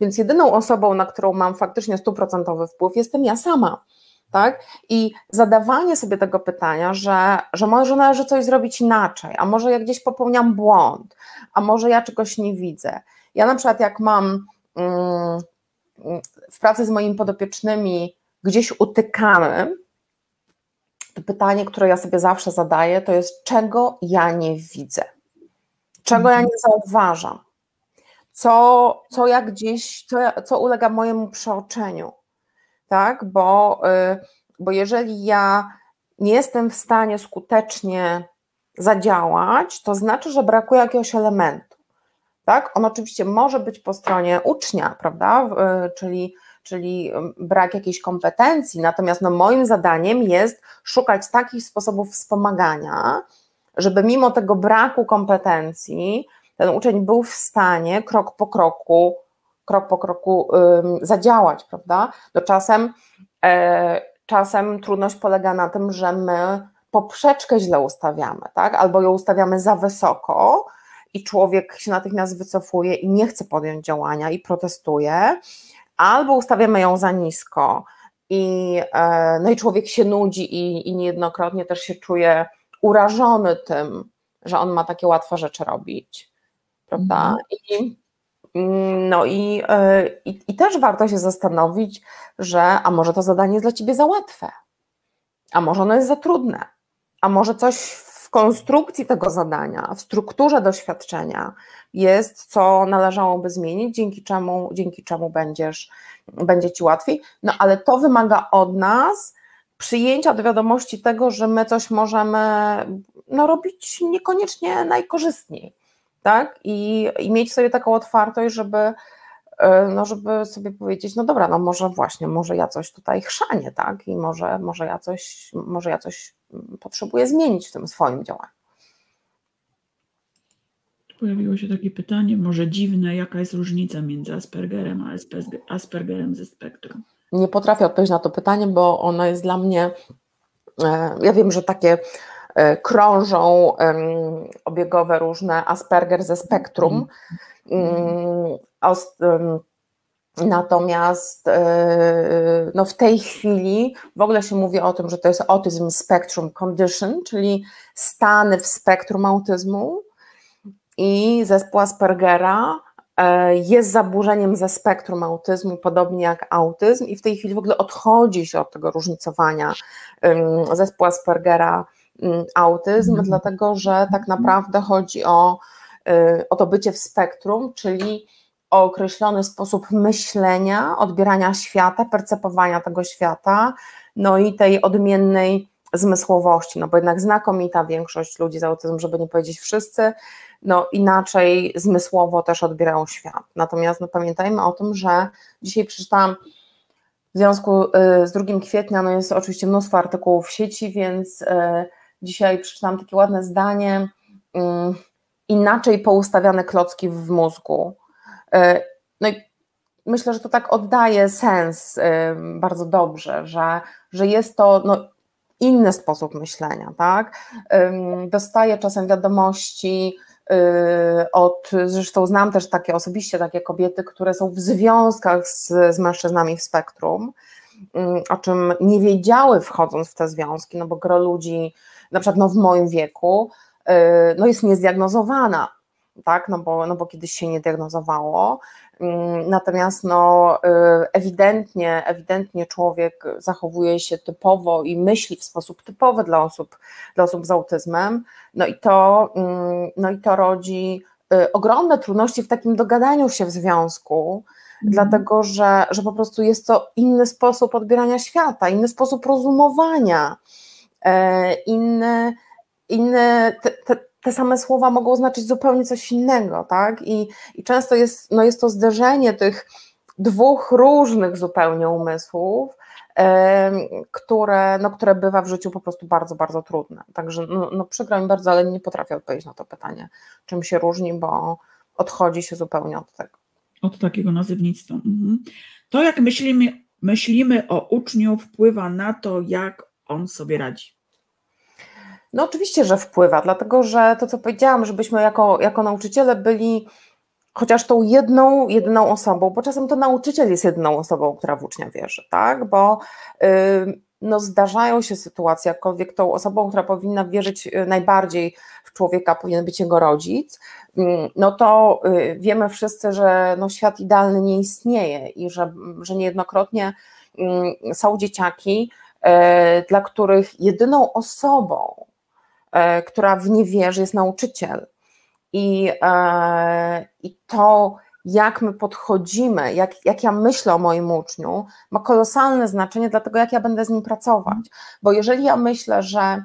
Więc jedyną osobą, na którą mam faktycznie stuprocentowy wpływ, jestem ja sama tak? I zadawanie sobie tego pytania, że, że może należy coś zrobić inaczej, a może ja gdzieś popełniam błąd, a może ja czegoś nie widzę. Ja na przykład jak mam mm, w pracy z moimi podopiecznymi gdzieś utykamy, to pytanie, które ja sobie zawsze zadaję, to jest czego ja nie widzę, czego ja nie zauważam, co, co ja gdzieś, co, co ulega mojemu przeoczeniu tak? Bo, y, bo jeżeli ja nie jestem w stanie skutecznie zadziałać, to znaczy, że brakuje jakiegoś elementu. Tak? On oczywiście może być po stronie ucznia, prawda? Y, czyli, czyli brak jakiejś kompetencji, natomiast no moim zadaniem jest szukać takich sposobów wspomagania, żeby mimo tego braku kompetencji ten uczeń był w stanie krok po kroku krok po kroku zadziałać, prawda? No czasem, e, czasem trudność polega na tym, że my poprzeczkę źle ustawiamy, tak? Albo ją ustawiamy za wysoko i człowiek się natychmiast wycofuje i nie chce podjąć działania i protestuje, albo ustawiamy ją za nisko i, e, no i człowiek się nudzi i, i niejednokrotnie też się czuje urażony tym, że on ma takie łatwe rzeczy robić, prawda? Mhm. I no i, e, i, i, też warto się zastanowić, że a może to zadanie jest dla ciebie za łatwe, a może ono jest za trudne, a może coś w konstrukcji tego zadania, w strukturze doświadczenia jest, co należałoby zmienić, dzięki czemu, dzięki czemu będziesz, będzie ci łatwiej. No ale to wymaga od nas przyjęcia do wiadomości tego, że my coś możemy no, robić niekoniecznie najkorzystniej tak? I, i mieć sobie taką otwartość, żeby, e, no żeby sobie powiedzieć, no dobra, no może właśnie, może ja coś tutaj chrzanię, tak? I może, może, ja, coś, może ja coś potrzebuję zmienić w tym swoim działaniu. Pojawiło się takie pytanie, może dziwne, jaka jest różnica między Aspergerem a Aspergerem ze spektrum? Nie potrafię odpowiedzieć na to pytanie, bo ono jest dla mnie, e, ja wiem, że takie krążą obiegowe różne Asperger ze spektrum. Mm, natomiast e, no w tej chwili w ogóle się mówi o tym, że to jest autism spectrum condition, czyli stany w spektrum autyzmu i zespół Aspergera e, jest zaburzeniem ze spektrum autyzmu, podobnie jak autyzm, i w tej chwili w ogóle odchodzi się od tego różnicowania zespół Aspergera autyzm, mhm. dlatego że tak naprawdę chodzi o, y, o to bycie w spektrum, czyli o określony sposób myślenia, odbierania świata, percepowania tego świata, no i tej odmiennej zmysłowości, no bo jednak znakomita większość ludzi z autyzmem, żeby nie powiedzieć wszyscy, no inaczej zmysłowo też odbierają świat. Natomiast no pamiętajmy o tym, że dzisiaj przeczytałam w związku y, z 2 kwietnia, no jest oczywiście mnóstwo artykułów w sieci, więc y, Dzisiaj przeczytałam takie ładne zdanie, mm, inaczej poustawiane klocki w mózgu. E, no i myślę, że to tak oddaje sens e, bardzo dobrze, że, że jest to no, inny sposób myślenia, tak? Dostaję czasem wiadomości od, zresztą znam też takie osobiście takie kobiety, które są w związkach z, z mężczyznami w spektrum, mm, o czym nie wiedziały wchodząc w te związki, no bo gro ludzi, na przykład no w moim wieku, no jest niezdiagnozowana, tak, no bo, no bo kiedyś się nie diagnozowało, mm, natomiast no ewidentnie, ewidentnie człowiek zachowuje się typowo i myśli w sposób typowy dla osób, dla osób z autyzmem, no i to, mm, no i to rodzi y, ogromne trudności w takim dogadaniu się w związku, mm. dlatego że, że po prostu jest to inny sposób odbierania świata, inny sposób rozumowania, inny, inny te, te, te same słowa mogą znaczyć zupełnie coś innego, tak? I, i często jest, no jest to zderzenie tych dwóch różnych zupełnie umysłów, które, no, które bywa w życiu po prostu bardzo, bardzo trudne. Także no, no przykro mi bardzo, ale nie potrafię odpowiedzieć na to pytanie, czym się różni, bo odchodzi się zupełnie od tego. Od takiego nazywnictwa. Mhm. To jak myślimy, myślimy o uczniu wpływa na to, jak on sobie radzi. No oczywiście, że wpływa, dlatego że to, co powiedziałam, żebyśmy jako, jako nauczyciele byli chociaż tą jedną, jedyną osobą, bo czasem to nauczyciel jest jedyną osobą, która w ucznia wierzy, tak? Bo yy, no zdarzają się sytuacje, jakkolwiek tą osobą, która powinna wierzyć y, najbardziej w człowieka, powinien być jego rodzic, no to yy, wiemy wszyscy, że no świat idealny nie istnieje i że, że niejednokrotnie y, są dzieciaki, y, dla których jedyną osobą, która w nie wierzy, jest nauczyciel. I, e, i to, jak my podchodzimy, jak, jak ja myślę o moim uczniu, ma kolosalne znaczenie dla tego, jak ja będę z nim pracować. Bo jeżeli ja myślę, że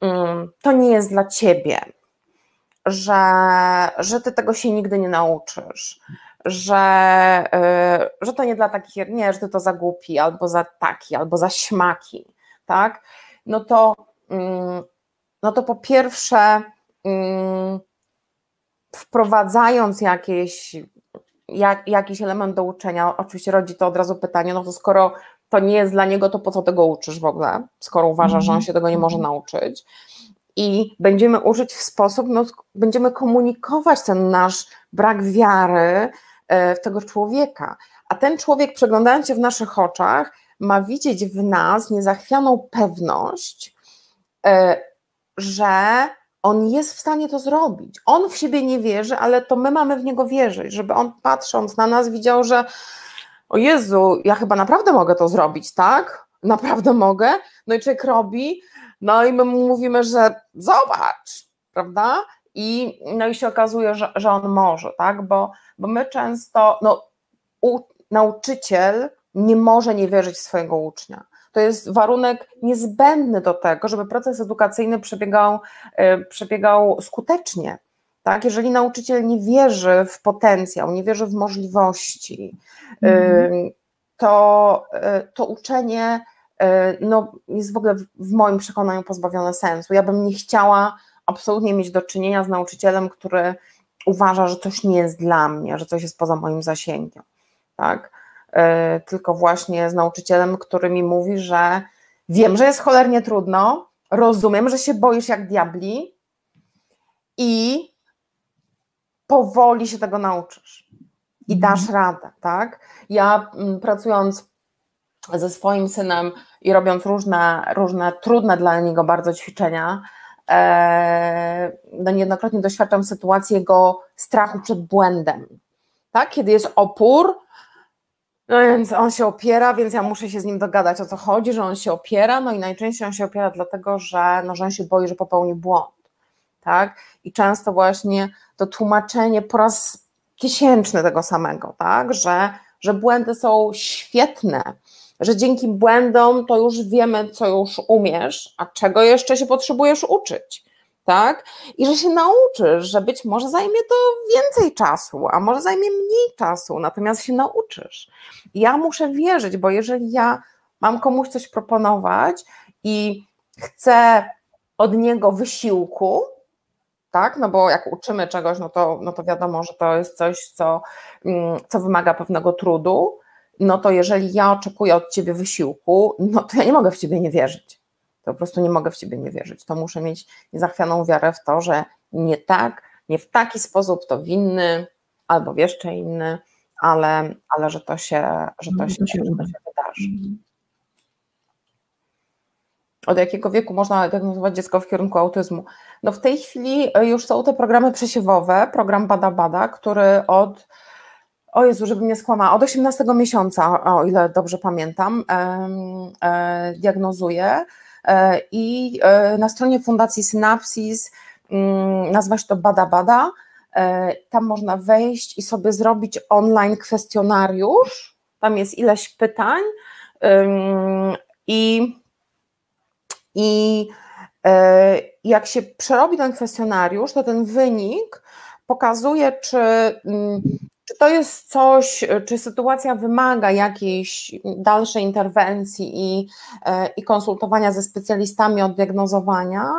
mm, to nie jest dla ciebie, że, że ty tego się nigdy nie nauczysz, że, yy, że to nie dla takich, nie, że ty to za głupi, albo za taki, albo za śmaki, tak? No to, yy, no to po pierwsze, yy, wprowadzając jakieś, jak, jakiś element do uczenia, oczywiście rodzi to od razu pytanie, no to skoro to nie jest dla niego, to po co tego uczysz w ogóle, skoro uważa, że on się tego nie może mhm. nauczyć. I będziemy użyć w sposób, no, będziemy komunikować ten nasz brak wiary w tego człowieka. A ten człowiek, przeglądając się w naszych oczach, ma widzieć w nas niezachwianą pewność, e, że on jest w stanie to zrobić. On w siebie nie wierzy, ale to my mamy w niego wierzyć, żeby on patrząc na nas widział, że o Jezu, ja chyba naprawdę mogę to zrobić, tak? Naprawdę mogę. No i człowiek robi, no i my mu mówimy, że zobacz, prawda? I, no i się okazuje, że, że on może, tak? Bo, bo my często, no, u, nauczyciel nie może nie wierzyć w swojego ucznia to jest warunek niezbędny do tego, żeby proces edukacyjny przebiegał, e, przebiegał skutecznie. Tak? Jeżeli nauczyciel nie wierzy w potencjał, nie wierzy w możliwości, mm. to, e, to uczenie no, jest w ogóle w moim przekonaniu pozbawione sensu. Ja bym nie chciała absolutnie mieć do czynienia z nauczycielem, który uważa, że coś nie jest dla mnie, że coś jest poza moim zasięgiem. Tak? E, tylko właśnie z nauczycielem, który mi mówi, że wiem, że jest cholernie trudno, rozumiem, że się boisz jak diabli i powoli się tego nauczysz i dasz mhm. radę, tak? Ja mm, pracując ze swoim synem i robiąc różne, różne trudne dla niego bardzo ćwiczenia, no niejednokrotnie doświadczam sytuacji jego strachu przed błędem. Tak? Kiedy jest opór, no więc on się opiera, więc ja muszę się z nim dogadać o co chodzi, że on się opiera, no i najczęściej on się opiera dlatego, że, no, że on się boi, że popełni błąd. Tak? I często właśnie to tłumaczenie po raz tysięczny tego samego, tak? że, że błędy są świetne, że dzięki błędom to już wiemy, co już umiesz, a czego jeszcze się potrzebujesz uczyć tak? I że się nauczysz, że być może zajmie to więcej czasu, a może zajmie mniej czasu, natomiast się nauczysz. Ja muszę wierzyć, bo jeżeli ja mam komuś coś proponować i chcę od niego wysiłku, tak? No bo jak uczymy czegoś, no to, no to wiadomo, że to jest coś, co, mm, co wymaga pewnego trudu, no to jeżeli ja oczekuję od ciebie wysiłku, no to ja nie mogę w ciebie nie wierzyć to po prostu nie mogę w ciebie nie wierzyć. To muszę mieć niezachwianą wiarę w to, że nie tak, nie w taki sposób, to w inny, albo jeszcze inny, ale, ale że to się, że to się, się, że to się wydarzy. Mhm. Od jakiego wieku można diagnozować dziecko w kierunku autyzmu? No w tej chwili już są te programy przesiewowe, program Bada Bada, który od o Jezu, żebym nie skłamała, od 18 miesiąca, o ile dobrze pamiętam, e, diagnozuje e, i e, na stronie Fundacji Synapsis mm, nazywa się to Bada Bada, tam można wejść i sobie zrobić online kwestionariusz, tam jest ileś pytań i, i jak się przerobi ten kwestionariusz, to ten wynik pokazuje, czy mm, czy to jest coś, czy sytuacja wymaga jakiejś dalszej interwencji i, e, i konsultowania ze specjalistami od diagnozowania,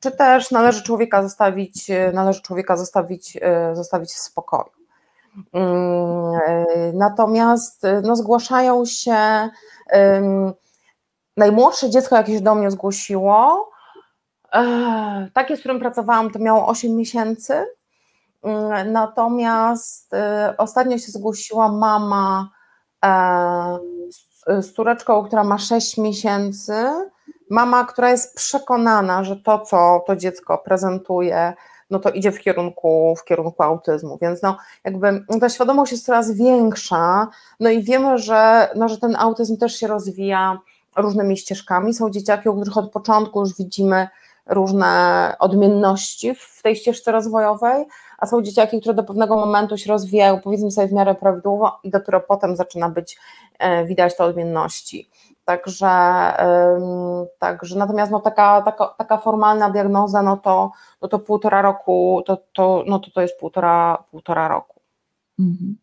czy też należy człowieka zostawić, należy człowieka zostawić, e, zostawić w spokoju. Mm, e, natomiast no, zgłaszają się, najmłodsze dziecko jakieś do mnie zgłosiło, takie, z którym pracowałam, to miało 8 miesięcy, natomiast y, ostatnio się zgłosiła mama e, z córeczką, która ma 6 miesięcy. Mama, która jest przekonana, że to, co to dziecko prezentuje, no to idzie w kierunku, w kierunku autyzmu, więc no jakby ta świadomość jest coraz większa, no i wiemy, że, no, że ten autyzm też się rozwija różnymi ścieżkami. Są dzieciaki, u których od początku już widzimy różne odmienności w tej ścieżce rozwojowej, a są dzieciaki, które do pewnego momentu się rozwijają, powiedzmy sobie w miarę prawidłowo i dopiero potem zaczyna być e, widać te odmienności. Także, także natomiast no taka, taka, taka formalna diagnoza, no to, no to półtora roku, to, to, no to, to jest półtora, półtora roku. Mhm.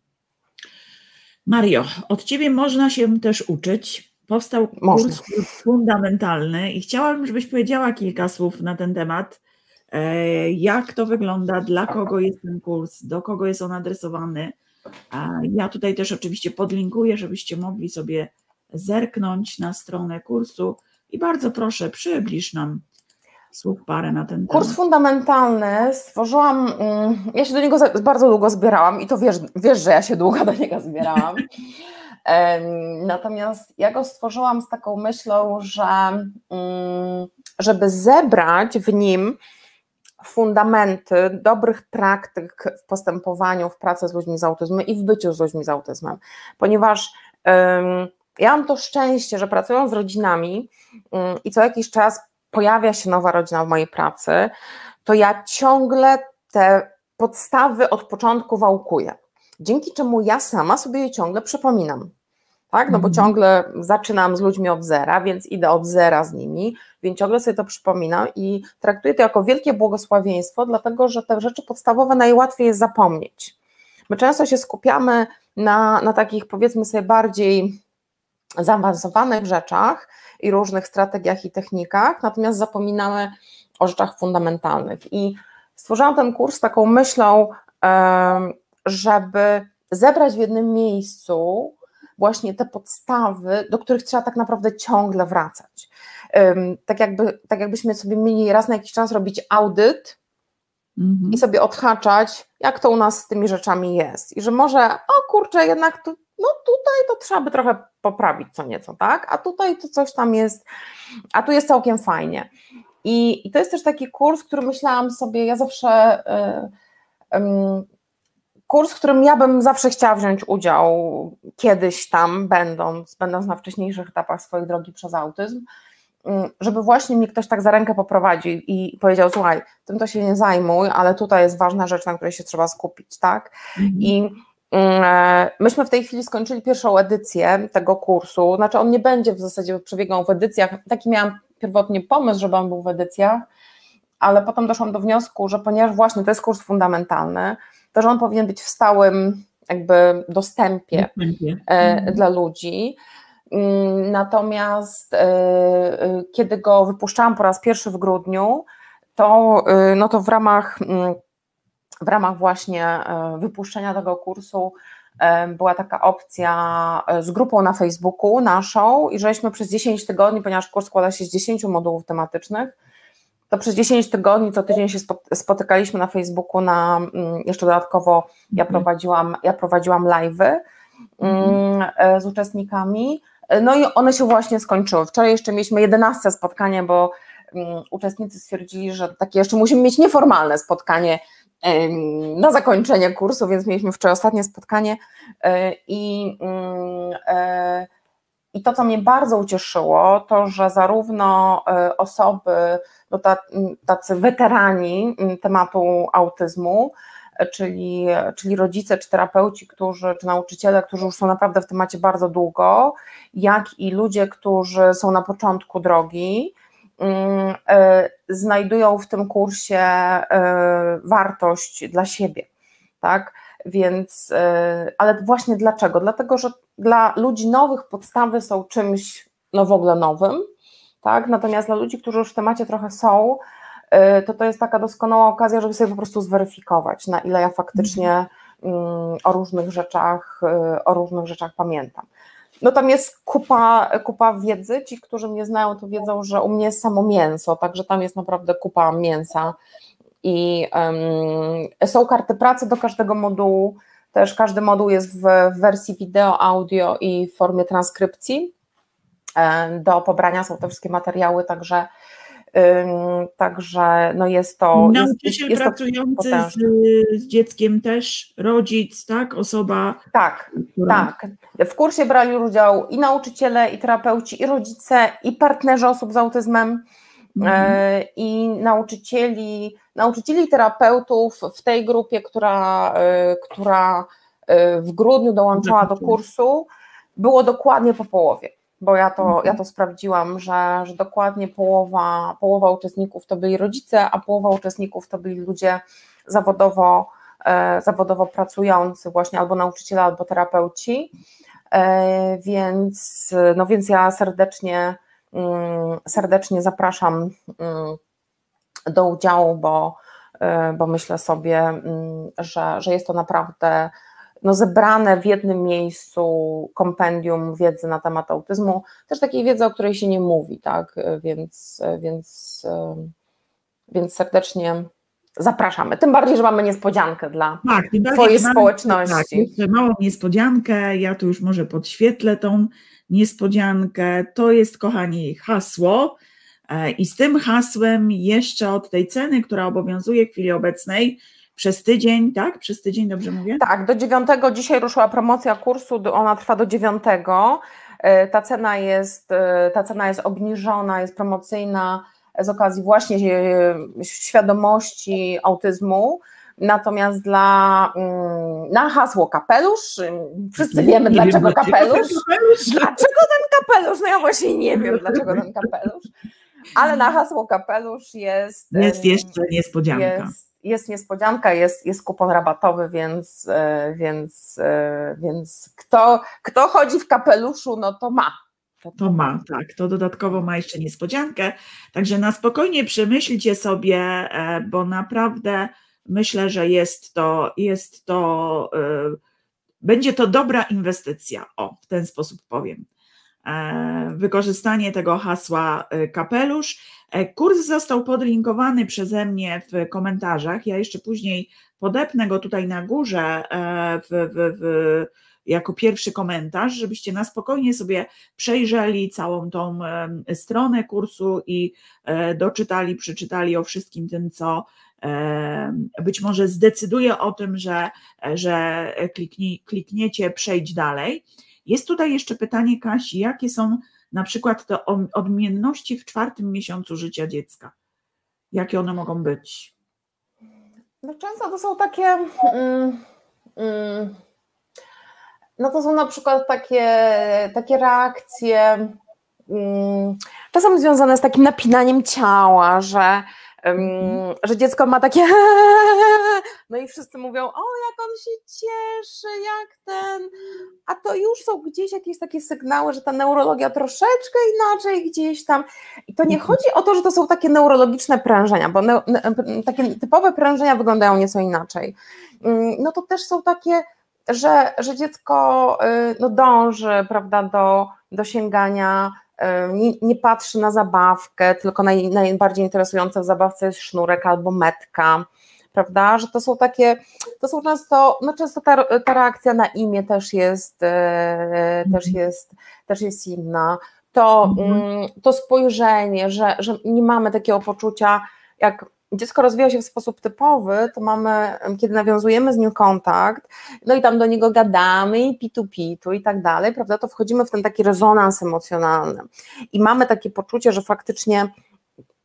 Mario, od Ciebie można się też uczyć. Powstał kurs fundamentalny i chciałabym, żebyś powiedziała kilka słów na ten temat. E, jak to wygląda, dla kogo jest ten kurs, do kogo jest on adresowany. Ja tutaj też oczywiście podlinkuję, żebyście mogli sobie zerknąć na stronę kursu i bardzo proszę, przybliż nam słów parę na ten temat. Kurs fundamentalny stworzyłam, mm, ja się do niego bardzo długo zbierałam i to wiesz, wiesz że ja się długo do niego zbierałam. [laughs] Natomiast ja go stworzyłam z taką myślą, że mm, żeby zebrać w nim fundamenty dobrych praktyk w postępowaniu, w pracy z ludźmi z autyzmem i w byciu z ludźmi z autyzmem, ponieważ um, ja mam to szczęście, że pracując z rodzinami um, i co jakiś czas pojawia się nowa rodzina w mojej pracy, to ja ciągle te podstawy od początku wałkuję. Dzięki czemu ja sama sobie je ciągle przypominam tak? No bo mhm. ciągle zaczynam z ludźmi od zera, więc idę od zera z nimi, więc ciągle sobie to przypominam i traktuję to jako wielkie błogosławieństwo, dlatego że te rzeczy podstawowe najłatwiej jest zapomnieć. My często się skupiamy na, na takich, powiedzmy sobie, bardziej zaawansowanych rzeczach i różnych strategiach i technikach, natomiast zapominamy o rzeczach fundamentalnych. I stworzyłam ten kurs taką myślą, żeby zebrać w jednym miejscu właśnie te podstawy, do których trzeba tak naprawdę ciągle wracać. Tak, jakby, tak jakbyśmy sobie mieli raz na jakiś czas robić audyt mhm. i sobie odhaczać, jak to u nas z tymi rzeczami jest. I że może, o kurczę, jednak tu, no tutaj to trzeba by trochę poprawić co nieco, tak? A tutaj to coś tam jest, a tu jest całkiem fajnie. I, i to jest też taki kurs, który myślałam sobie, ja zawsze. Yy, kurs, w którym ja bym zawsze chciała wziąć udział kiedyś tam, będąc, będąc na wcześniejszych etapach swojej drogi przez autyzm, mm, żeby właśnie mnie ktoś tak za rękę poprowadził i powiedział, słuchaj, tym to się nie zajmuj, ale tutaj jest ważna rzecz, na której się trzeba skupić, tak? Mhm. I mm, e, myśmy w tej chwili skończyli pierwszą edycję tego kursu, znaczy on nie będzie w zasadzie przebiegał w edycjach, taki miałam pierwotnie pomysł, żeby on był w edycjach, ale potem doszłam do wniosku, że ponieważ właśnie to jest kurs fundamentalny, to że on powinien być w stałym jakby dostępie e, mhm. dla ludzi. Mm, natomiast e, e, kiedy go wypuszczałam po raz pierwszy w grudniu, to, no to w ramach mm, w ramach właśnie wypuszczenia tego kursu była taka opcja z grupą na Facebooku naszą i żeśmy przez 10 tygodni, ponieważ kurs składa się z 10 modułów tematycznych, to przez 10 tygodni co tydzień się spotykaliśmy na Facebooku, na, mm, jeszcze dodatkowo ja mhm. prowadziłam, ja prowadziłam live'y mhm. e, z uczestnikami, no i one się właśnie skończyły. Wczoraj jeszcze mieliśmy 11 spotkanie, bo um, uczestnicy stwierdzili, że takie jeszcze musimy mieć nieformalne spotkanie na zakończenie kursu, więc mieliśmy wczoraj ostatnie spotkanie um, i i to, co mnie bardzo ucieszyło, to, że zarówno osoby, no tacy weterani tematu autyzmu, czyli, czyli rodzice, czy terapeuci, którzy, czy nauczyciele, którzy już są naprawdę w temacie bardzo długo, jak i ludzie, którzy są na początku drogi, e, znajdują w tym kursie e, wartość dla siebie, tak? Więc, e, ale właśnie dlaczego? Dlatego, że dla ludzi nowych podstawy są czymś no w ogóle nowym, tak? Natomiast dla ludzi, którzy już w temacie trochę są, Y, to to jest taka doskonała okazja, żeby sobie po prostu zweryfikować, na ile ja faktycznie mm, o różnych rzeczach, y, o różnych rzeczach pamiętam. No tam jest kupa, kupa wiedzy, ci, którzy mnie znają, to wiedzą, że u mnie jest samo mięso, także tam jest naprawdę kupa mięsa i um, są karty pracy do każdego modułu, też każdy moduł jest w, wersji wideo, audio i w formie transkrypcji. Do pobrania są te wszystkie materiały, także Także no jest to. Nauczyciel jest, jest pracujący to z, z, dzieckiem też, rodzic, tak? Osoba. Tak, która... tak. W kursie brali udział i nauczyciele, i terapeuci, i rodzice, i partnerzy osób z autyzmem. Mhm. E, I nauczycieli, nauczycieli terapeutów w tej grupie, która, e, która e, w grudniu dołączała do kursu, było dokładnie po połowie bo ja to, ja to sprawdziłam, że, że dokładnie połowa, połowa uczestników to byli rodzice, a połowa uczestników to byli ludzie zawodowo, zawodowo pracujący, właśnie albo nauczyciele, albo terapeuci. Więc, no więc ja serdecznie, serdecznie zapraszam mm, do udziału, bo, e, bo myślę sobie, mm, że, że jest to naprawdę no, zebrane w jednym miejscu kompendium wiedzy na temat autyzmu, też takiej wiedzy, o której się nie mówi, tak, więc, więc, więc serdecznie zapraszamy. Tym bardziej, że mamy niespodziankę dla tak, Twojej społeczności. Tak, małą niespodziankę, ja tu już może podświetlę tą niespodziankę. To jest, kochani, hasło. E, I z tym hasłem jeszcze od tej ceny, która obowiązuje w chwili obecnej, przez tydzień, tak? Przez tydzień, dobrze mówię? Tak, do dziewiątego dzisiaj ruszyła promocja kursu, ona trwa do dziewiątego. E, ta cena jest, e, ta cena jest obniżona, jest promocyjna z okazji właśnie świadomości autyzmu. Natomiast dla, mm, na hasło kapelusz, wszyscy wiemy nie dlaczego wiem, kapelusz. kapelusz. Dlaczego ten kapelusz? No ja właśnie nie wiem dlaczego ten kapelusz. Ale na hasło kapelusz jest. Jest jeszcze niespodzianka. Jest, jest niespodzianka, jest, jest kupon rabatowy, więc, e, więc, e, więc kto, kto chodzi w kapeluszu, no to ma. To, to ma, tak. To dodatkowo ma jeszcze niespodziankę. Także na spokojnie przemyślcie sobie, e, bo naprawdę myślę, że jest to, jest to, będzie to dobra inwestycja. O, w ten sposób powiem. Wykorzystanie tego hasła kapelusz E, kurs został podlinkowany przeze mnie w komentarzach. Ja jeszcze później podepnę go tutaj na górze e, w, w, w, jako pierwszy komentarz, żebyście na spokojnie sobie przejrzeli całą tą e, stronę kursu i doczytali, przeczytali o wszystkim tym, co być może zdecyduje o tym, że, że kliknie, klikniecie przejść dalej. Jest tutaj jeszcze pytanie Kasi, jakie są na przykład te odmienności w czwartym miesiącu życia dziecka. Jakie one mogą być? No często to są takie. Mm, mm, no to są na przykład takie, takie reakcje, mm, czasem związane z takim napinaniem ciała, że Mhm. że dziecko ma takie [laughs] no i wszyscy mówią, o jak on się cieszy, jak ten, a to już są gdzieś jakieś takie sygnały, że ta neurologia troszeczkę inaczej gdzieś tam i to nie mhm. chodzi o to, że to są takie neurologiczne prężenia, bo ne, ne, takie typowe prężenia wyglądają nieco inaczej, no to też są takie, że, że dziecko y, no, dąży, prawda, do, do sięgania nie, nie, patrzy na zabawkę, tylko naj, najbardziej interesująca w zabawce jest sznurek albo metka, prawda, że to są takie, to są często, no często ta, ta reakcja na imię też jest, e, też mhm. jest, też jest inna, to, mhm. mm, to spojrzenie, że, że nie mamy takiego poczucia, jak dziecko rozwija się w sposób typowy, to mamy, kiedy nawiązujemy z nim kontakt, no i tam do niego gadamy i pitu pitu i tak dalej, prawda, to wchodzimy w ten taki rezonans emocjonalny i mamy takie poczucie, że faktycznie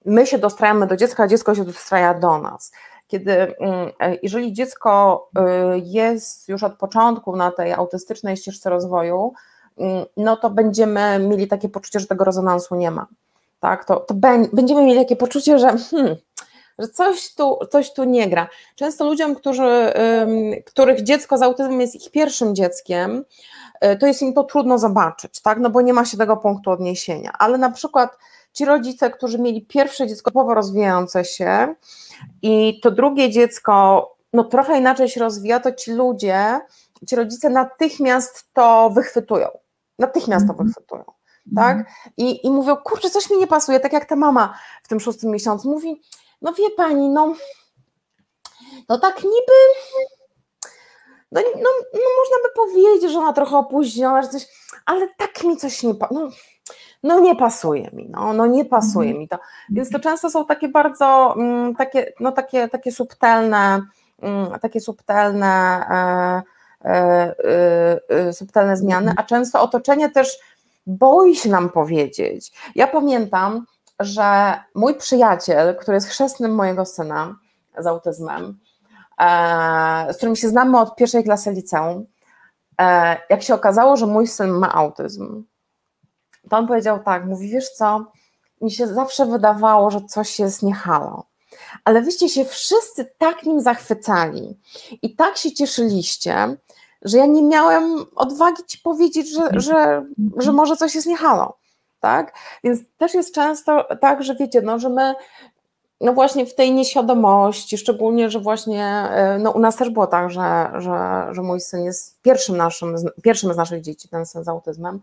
my się dostrajamy do dziecka, a dziecko się dostraja do nas. Kiedy, mm, jeżeli dziecko y, jest już od początku na tej autystycznej ścieżce rozwoju, mm, no to będziemy mieli takie poczucie, że tego rezonansu nie ma. Tak, to, to będziemy mieli takie poczucie, że hmm, że coś tu, coś tu nie gra. Często ludziom, którzy, których dziecko z autyzmem jest ich pierwszym dzieckiem, y, to jest im to trudno zobaczyć, tak? no bo nie ma się tego punktu odniesienia, ale na przykład ci rodzice, którzy mieli pierwsze dziecko powo rozwijające się i to drugie dziecko no trochę inaczej się rozwija, to ci ludzie, ci rodzice natychmiast to wychwytują, natychmiast to mhm. wychwytują. Tak? Mhm. I, I mówią, kurczę, coś mi nie pasuje, tak jak ta mama w tym szóstym miesiącu mówi, no wie pani, no, no tak niby, no, no, no można by powiedzieć, że ona trochę opóźniona, że coś, ale tak mi coś nie, no, no nie pasuje mi, no, no nie pasuje mhm. mi to. Więc to często są takie bardzo, mm, takie, no takie, takie subtelne, mm, takie subtelne, e, e, e, e subtelne zmiany, a często otoczenie też boi się nam powiedzieć. Ja pamiętam, że mój przyjaciel, który jest chrzestnym mojego syna z autyzmem, e, z którym się znamy od pierwszej klasy liceum, e, jak się okazało, że mój syn ma autyzm, to on powiedział tak, mówi, wiesz co, mi się zawsze wydawało, że coś jest niehalo, ale wyście się wszyscy tak nim zachwycali i tak się cieszyliście, że ja nie miałem odwagi ci powiedzieć, że, że, że może coś jest niehalo tak? Więc też jest często tak, że wiecie, no, że my no właśnie w tej nieświadomości, szczególnie, że właśnie e, no u nas też było tak, że, że, że mój syn jest pierwszym naszym, pierwszym z naszych dzieci, ten syn z autyzmem,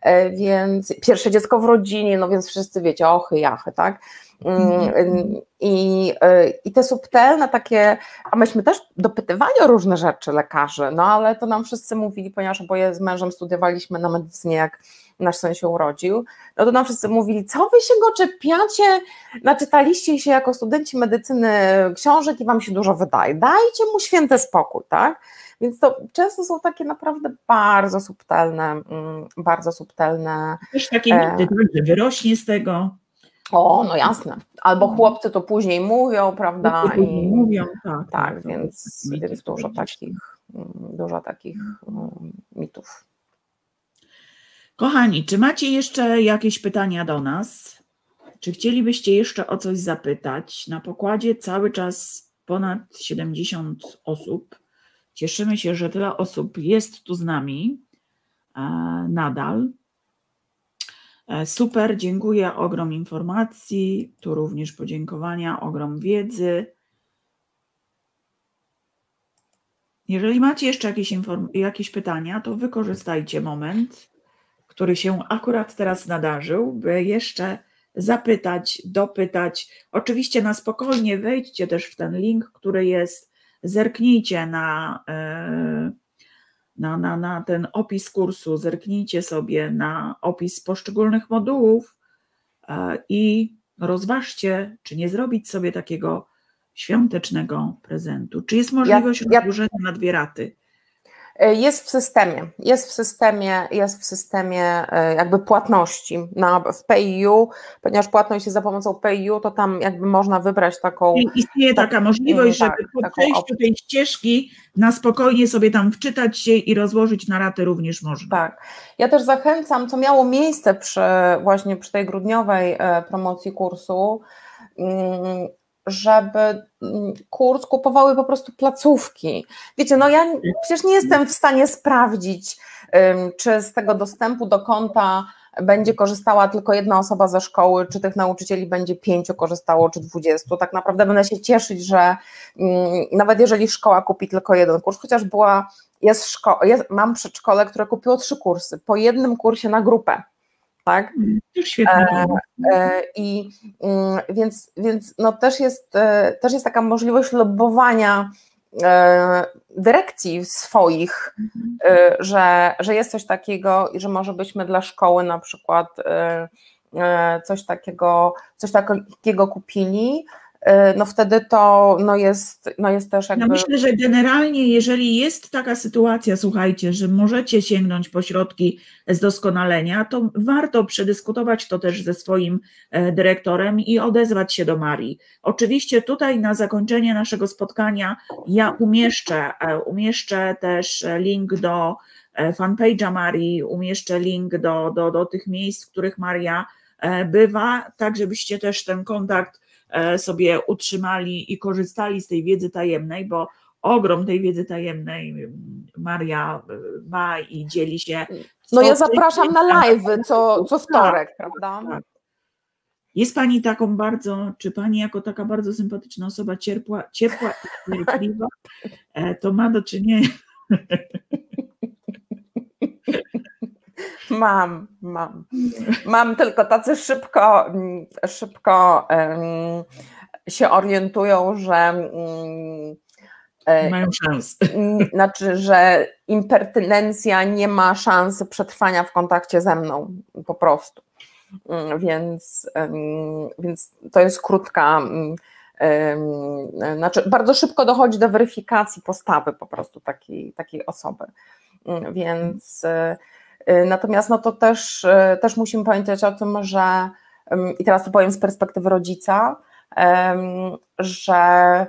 e, więc pierwsze dziecko w rodzinie, no więc wszyscy wiecie, ochy, jachy, tak? Mm, I, e, I te subtelne takie, a myśmy też dopytywali o różne rzeczy lekarzy, no ale to nam wszyscy mówili, ponieważ oboje z mężem studiowaliśmy na medycynie, jak nasz syn się urodził, no to nam wszyscy mówili, co wy się go czepiacie, naczytaliście się jako studenci medycyny książek i wam się dużo wydaje, dajcie mu święty spokój, tak? Więc to często są takie naprawdę bardzo subtelne, mm, bardzo subtelne. Też takie e... tak, że wyrośnie z tego. O, no jasne. Albo chłopcy to później mówią, prawda? I, mówią, tak. Tak, więc, więc dużo takich, mm, dużo takich um, mitów. Kochani, czy macie jeszcze jakieś pytania do nas? Czy chcielibyście jeszcze o coś zapytać? Na pokładzie cały czas ponad 70 osób. Cieszymy się, że tyle osób jest tu z nami e, nadal. E, super, dziękuję, ogrom informacji, tu również podziękowania, ogrom wiedzy. Jeżeli macie jeszcze jakieś, jakieś pytania, to wykorzystajcie moment który się akurat teraz nadarzył, by jeszcze zapytać, dopytać. Oczywiście na spokojnie wejdźcie też w ten link, który jest, zerknijcie na, e, na, na, na ten opis kursu, zerknijcie sobie na opis poszczególnych modułów e, i rozważcie, czy nie zrobić sobie takiego świątecznego prezentu. Czy jest możliwość ja, ja, na dwie raty? E, jest w systemie, jest w systemie, jest w systemie e, jakby płatności na, w PayU, ponieważ płatność jest za pomocą PayU, to tam jakby można wybrać taką... I istnieje tak, taka możliwość, tak, żeby po przejściu tej ścieżki na spokojnie sobie tam wczytać się i rozłożyć na raty również można. Tak. Ja też zachęcam, co miało miejsce przy właśnie przy tej grudniowej e, promocji kursu, mm, żeby mm, kurs kupowały po prostu placówki. Wiecie, no ja przecież nie jestem w stanie sprawdzić, czy z tego dostępu do konta będzie korzystała tylko jedna osoba ze szkoły, czy tych nauczycieli będzie pięciu korzystało, czy dwudziestu. Tak naprawdę będę się cieszyć, że mm, nawet jeżeli szkoła kupi tylko jeden kurs, chociaż była, jest szkoła, jest, mam przedszkole, które kupiło trzy kursy, po jednym kursie na grupę tak? Już świetnie. I mm, więc, więc no też, jest, też jest taka możliwość lobowania dyrekcji swoich, że, że jest coś takiego i że może byśmy dla szkoły na przykład coś takiego, coś takiego kupili, E, no wtedy to no jest, no jest też jakby... Ja myślę, że generalnie jeżeli jest taka sytuacja, słuchajcie, że możecie sięgnąć po środki zdoskonalenia, to warto przedyskutować to też ze swoim e, dyrektorem i odezwać się do Marii. Oczywiście tutaj na zakończenie naszego spotkania ja umieszczę, e, umieszczę też link do fanpage'a Marii, umieszczę link do, do, do tych miejsc, w których Maria bywa, tak żebyście też ten kontakt E, sobie utrzymali i korzystali z tej wiedzy tajemnej, bo ogrom tej wiedzy tajemnej Maria e, ma i dzieli się. No ja zapraszam na live co, co wtorek, tak, prawda? Tak. Jest Pani taką bardzo, czy Pani jako taka bardzo sympatyczna osoba cierpła, ciepła i [laughs] cierpliwa, e, to ma do czynienia [laughs] Mam, mam. Mam tylko tacy szybko, mm, szybko um, się orientują, że um, mają szans. Znaczy, że impertynencja nie ma szansy przetrwania w kontakcie ze mną, po prostu. Mm, więc, więc to jest krótka. Znaczy, bardzo szybko dochodzi do weryfikacji postawy po prostu takiej, takiej osoby. Więc Y, natomiast no to też, y, też musimy pamiętać o tym, że i teraz to powiem z perspektywy rodzica, że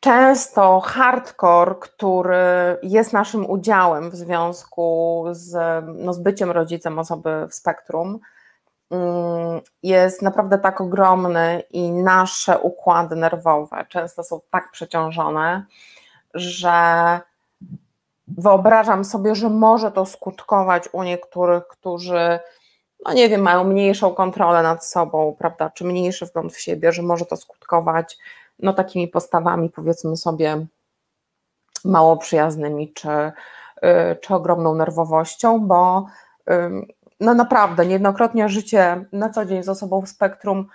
często hardcore, który jest naszym udziałem w związku z, no, z byciem rodzicem osoby w spektrum, jest naprawdę tak ogromny i nasze układy nerwowe często są tak przeciążone, że wyobrażam sobie, że może to skutkować u niektórych, którzy, no nie wiem, mają mniejszą kontrolę nad sobą, prawda, czy mniejszy wgląd w siebie, że może to skutkować no takimi postawami, powiedzmy sobie, mało przyjaznymi, czy, y, czy ogromną nerwowością, bo no naprawdę niejednokrotnie życie na co dzień z osobą w spektrum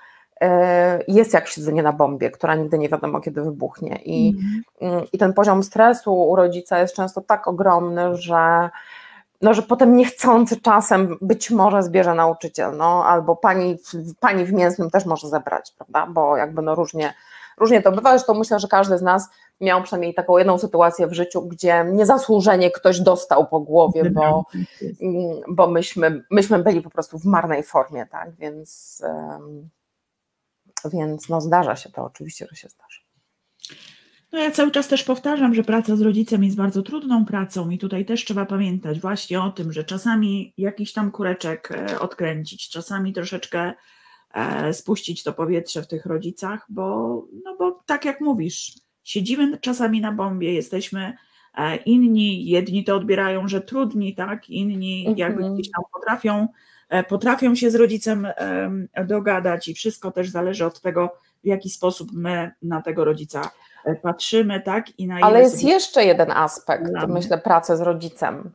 jest jak siedzenie na bombie, która nigdy nie wiadomo kiedy wybuchnie. I, mm. i ten poziom stresu u rodzica jest często tak ogromny, że, no, że potem niechcący czasem być może zbierze nauczyciel, no, albo pani, pani w mięsnym też może zebrać, prawda? Bo jakby no różnie, różnie to bywa. Zresztą myślę, że każdy z nas miał przynajmniej taką jedną sytuację w życiu, gdzie niezasłużenie ktoś dostał po głowie, bo, mm, bo myśmy, myśmy byli po prostu w marnej formie, tak? Więc. Um, więc no zdarza się to, oczywiście, że się zdarza. No ja cały czas też powtarzam, że praca z rodzicem jest bardzo trudną pracą i tutaj też trzeba pamiętać właśnie o tym, że czasami jakiś tam kureczek e, odkręcić, czasami troszeczkę e, spuścić to powietrze w tych rodzicach, bo, no bo tak jak mówisz, siedzimy czasami na bombie, jesteśmy e, inni, jedni to odbierają, że trudni, tak, inni jakby mhm. gdzieś tam potrafią potrafią się z rodzicem dogadać i wszystko też zależy od tego, w jaki sposób my na tego rodzica e, patrzymy, tak? I na Ale jest jeszcze jeden aspekt, myślę, pracy z rodzicem,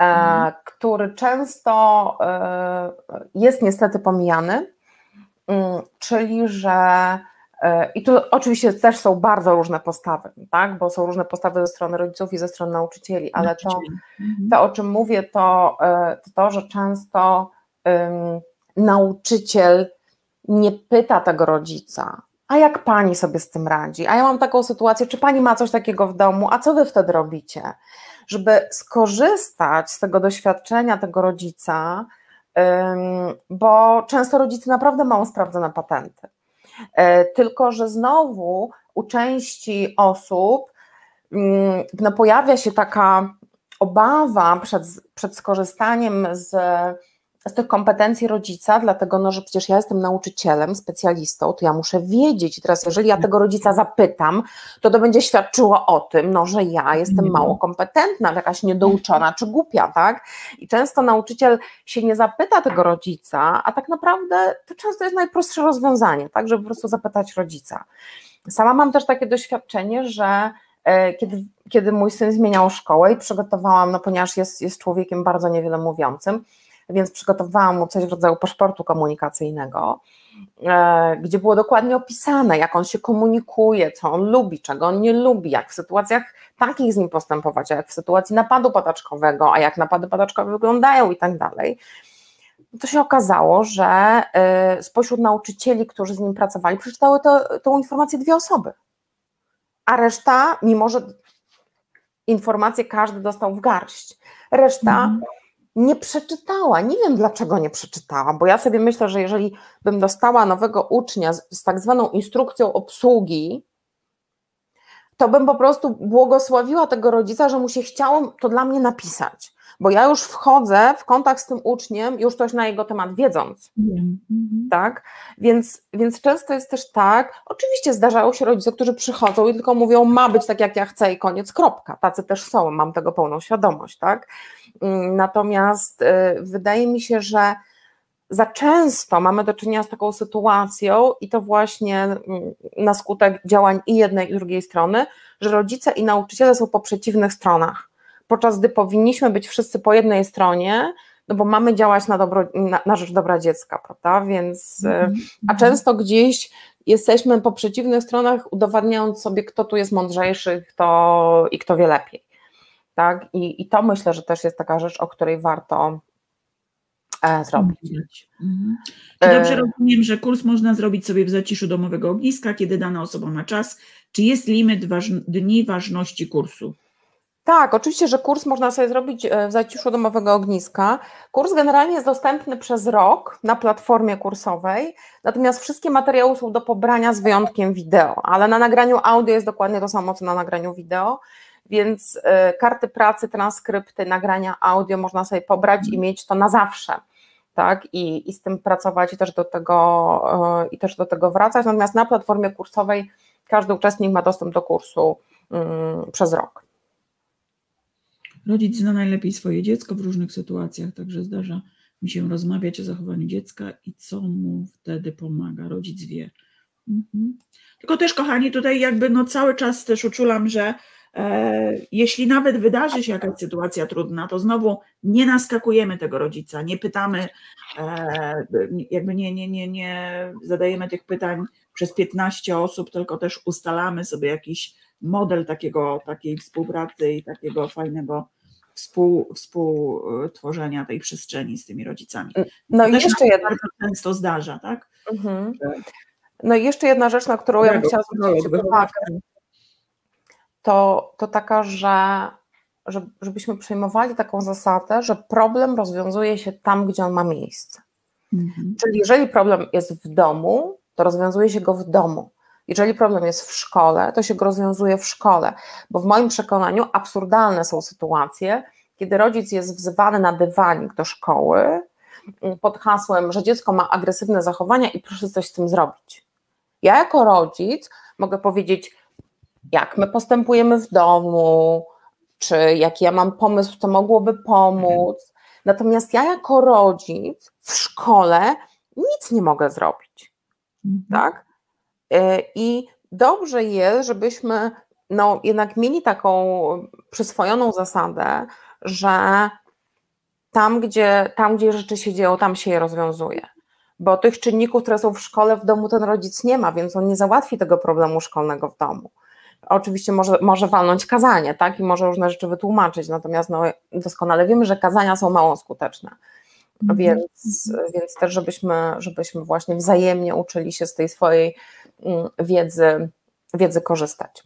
e, mhm. który często jest niestety pomijany, mm, czyli że i tu oczywiście też są bardzo różne postawy, tak? bo są różne postawy ze strony rodziców i ze strony nauczycieli, ale to, mhm. to o czym mówię, to, to, to że często nauczyciel nie pyta tego rodzica, a jak pani sobie z tym radzi? A ja mam taką sytuację, czy pani ma coś takiego w domu, a co wy wtedy robicie? Żeby skorzystać z tego doświadczenia tego rodzica, bo często rodzice naprawdę mają sprawdzone patenty. E, tylko, że znowu u części osób no, pojawia się taka obawa przed, przed skorzystaniem z z tych kompetencji rodzica, dlatego no, że przecież ja jestem nauczycielem, specjalistą, to ja muszę wiedzieć. I teraz, jeżeli ja tego rodzica zapytam, to to będzie świadczyło o tym, no, że ja jestem mhm. mało kompetentna, jakaś niedouczona czy głupia, tak? I często nauczyciel się nie zapyta tego rodzica, a tak naprawdę to często jest najprostsze rozwiązanie, tak, żeby po prostu zapytać rodzica. Sama mam też takie doświadczenie, że e, kiedy, kiedy mój syn zmieniał szkołę i przygotowałam, no ponieważ jest, jest człowiekiem bardzo niewiele mówiącym, więc przygotowałam mu coś w rodzaju paszportu komunikacyjnego, e, gdzie było dokładnie opisane, jak on się komunikuje, co on lubi, czego on nie lubi, jak w sytuacjach takich z nim postępować, jak w sytuacji napadu pataczkowego, a jak napady pataczkowe wyglądają i tak dalej to się okazało, że y, spośród nauczycieli, którzy z nim pracowali, przeczytały to, tą informację dwie osoby. A reszta, mimo że informację każdy dostał w garść, reszta mhm. Nie przeczytała. Nie wiem dlaczego nie przeczytała, bo ja sobie myślę, że jeżeli bym dostała nowego ucznia z, z tak zwaną instrukcją obsługi, to bym po prostu błogosławiła tego rodzica, że mu się chciało to dla mnie napisać bo ja już wchodzę w kontakt z tym uczniem, już coś na jego temat wiedząc. Mhm. Tak? Więc, więc często jest też tak, oczywiście zdarzają się rodzice, którzy przychodzą i tylko mówią, ma być tak jak ja chcę i koniec, kropka. Tacy też są, mam tego pełną świadomość, tak? Mm, natomiast y, wydaje mi się, że za często mamy do czynienia z taką sytuacją i to właśnie mm, na skutek działań i jednej i drugiej strony, że rodzice i nauczyciele są po przeciwnych stronach podczas gdy powinniśmy być wszyscy po jednej stronie, no bo mamy działać na, dobro, na, na rzecz dobra dziecka, prawda? Więc, mm-hmm. a często gdzieś jesteśmy po przeciwnych stronach, udowadniając sobie, kto tu jest mądrzejszy kto, i kto wie lepiej. Tak? I, I to myślę, że też jest taka rzecz, o której warto e, zrobić. Mhm. Czy dobrze e... rozumiem, że kurs można zrobić sobie w zaciszu domowego ogniska, kiedy dana osoba ma czas? Czy jest limit waż... dni ważności kursu? Tak, oczywiście, że kurs można sobie zrobić e, w zaciszu domowego ogniska. Kurs generalnie jest dostępny przez rok na platformie kursowej, natomiast wszystkie materiały są do pobrania z wyjątkiem wideo, ale na nagraniu audio jest dokładnie to samo, co na nagraniu wideo, więc e, karty pracy, transkrypty, nagrania audio można sobie pobrać i mieć to na zawsze. Tak, i, i z tym pracować i też do tego, e, i też do tego wracać. Natomiast na platformie kursowej każdy uczestnik ma dostęp do kursu mm, przez rok. Rodzic zna najlepiej swoje dziecko w różnych sytuacjach, także zdarza mi się rozmawiać o zachowaniu dziecka i co mu wtedy pomaga. Rodzic wie. Mhm. Tylko też, kochani, tutaj jakby no cały czas też uczulam, że e, jeśli nawet wydarzy się jakaś sytuacja trudna, to znowu nie naskakujemy tego rodzica, nie pytamy, e, jakby nie, nie, nie, nie zadajemy tych pytań przez 15 osób, tylko też ustalamy sobie jakiś model takiego, takiej współpracy i takiego fajnego współ, współtworzenia tej przestrzeni z tymi rodzicami. No to i jeszcze jedna. Bardzo często zdarza, tak? Mhm. No i jeszcze jedna rzecz, na którą ja bym chciała zwrócić uwagę, to, to taka, że, że żebyśmy przyjmowali taką zasadę, że problem rozwiązuje się tam, gdzie on ma miejsce. Mhm. Czyli jeżeli problem jest w domu, to rozwiązuje się go w domu. Jeżeli problem jest w szkole, to się go rozwiązuje w szkole, bo w moim przekonaniu absurdalne są sytuacje, kiedy rodzic jest wzywany na dywanik do szkoły mm, pod hasłem, że dziecko ma agresywne zachowania i proszę coś z tym zrobić. Ja jako rodzic mogę powiedzieć, jak my postępujemy w domu, czy jaki ja mam pomysł, co mogłoby pomóc. Natomiast ja jako rodzic w szkole nic nie mogę zrobić. Mhm. Tak? E, I dobrze jest, żebyśmy no, jednak mieli taką przyswojoną zasadę, że tam gdzie, tam, gdzie rzeczy się dzieją, tam się je rozwiązuje. Bo tych czynników, które są w szkole, w domu ten rodzic nie ma, więc on nie załatwi tego problemu szkolnego w domu. Oczywiście może, może walnąć kazanie, tak? I może różne rzeczy wytłumaczyć, natomiast no, doskonale wiemy, że kazania są mało skuteczne. Mhm. Więc, więc też, żebyśmy, żebyśmy właśnie wzajemnie uczyli się z tej swojej wiedzy, wiedzy korzystać.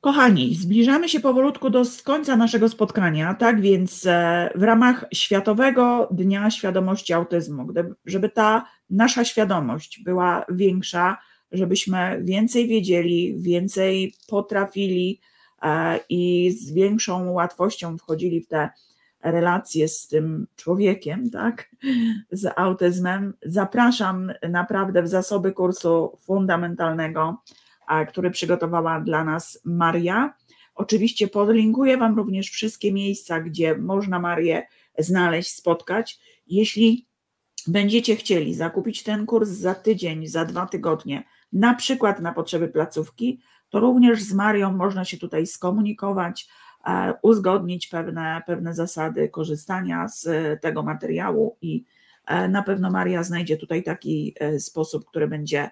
Kochani, zbliżamy się powolutku do końca naszego spotkania, tak więc e, w ramach Światowego Dnia Świadomości Autyzmu, żeby ta nasza świadomość była większa, żebyśmy więcej wiedzieli, więcej potrafili e, i z większą łatwością wchodzili w te relacje z tym człowiekiem, tak, z autyzmem. Zapraszam naprawdę w zasoby kursu fundamentalnego, który przygotowała dla nas Maria. Oczywiście podlinkuję Wam również wszystkie miejsca, gdzie można Marię znaleźć, spotkać. Jeśli będziecie chcieli zakupić ten kurs za tydzień, za dwa tygodnie, na przykład na potrzeby placówki, to również z Marią można się tutaj skomunikować uzgodnić pewne, pewne zasady korzystania z tego materiału i na pewno Maria znajdzie tutaj taki sposób, który będzie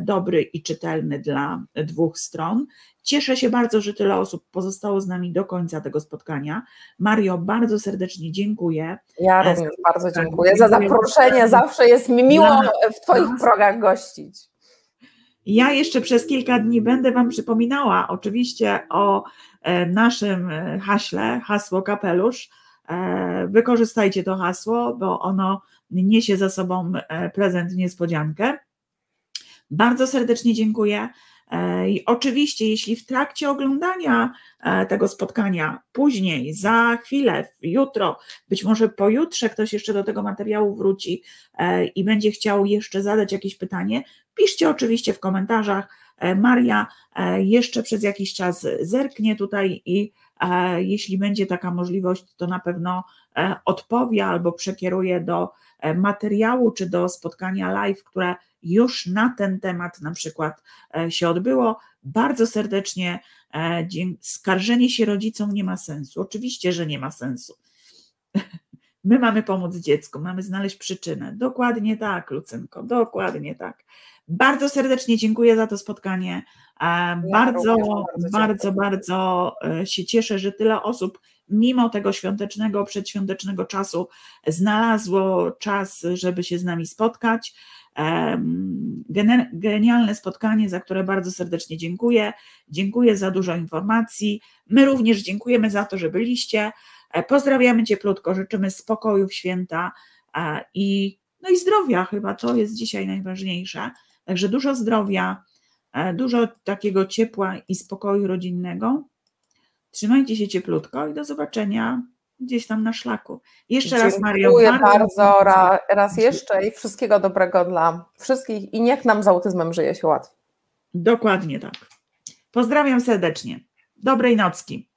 dobry i czytelny dla dwóch stron. Cieszę się bardzo, że tyle osób pozostało z nami do końca tego spotkania. Mario, bardzo serdecznie dziękuję. Ja również bardzo dziękuję za zaproszenie. Zawsze jest mi miło w Twoich progach gościć. Ja jeszcze przez kilka dni będę Wam przypominała oczywiście o e, naszym e, haśle, hasło kapelusz. E, wykorzystajcie to hasło, bo ono niesie za sobą prezent niespodziankę. Bardzo serdecznie dziękuję. I oczywiście, jeśli w trakcie oglądania tego spotkania, później, za chwilę, jutro, być może pojutrze ktoś jeszcze do tego materiału wróci i będzie chciał jeszcze zadać jakieś pytanie, Piszcie oczywiście w komentarzach. E, Maria e, jeszcze przez jakiś czas zerknie tutaj i e, jeśli będzie taka możliwość, to na pewno odpowie albo przekieruje do materiału czy do spotkania live, które już na ten temat na przykład się odbyło. Bardzo serdecznie skarżenie się rodzicom nie ma sensu. Oczywiście, że nie ma sensu. [laughs] My mamy pomóc dziecku, mamy znaleźć przyczynę. Dokładnie tak, Lucynko, dokładnie tak. Bardzo serdecznie dziękuję za to spotkanie. E, ja bardzo, bardzo, bardzo, bardzo e, się cieszę, że tyle osób, mimo tego świątecznego, przedświątecznego czasu, znalazło czas, żeby się z nami spotkać. Genialne spotkanie, za które bardzo serdecznie dziękuję. Dziękuję za dużo informacji. My również dziękujemy za to, że byliście. E, pozdrawiamy cieplutko, życzymy spokoju w święta i, no i zdrowia, chyba to jest dzisiaj najważniejsze. Także dużo zdrowia, e, dużo takiego ciepła i spokoju rodzinnego. Trzymajcie się cieplutko i do zobaczenia gdzieś tam na szlaku. Jeszcze Dziękuję raz Mario. Dziękuję bardzo, raz, raz jeszcze i wszystkiego dobrego dla wszystkich i niech nam z autyzmem żyje się łatwiej. Dokładnie tak. Pozdrawiam serdecznie. Dobrej nocki.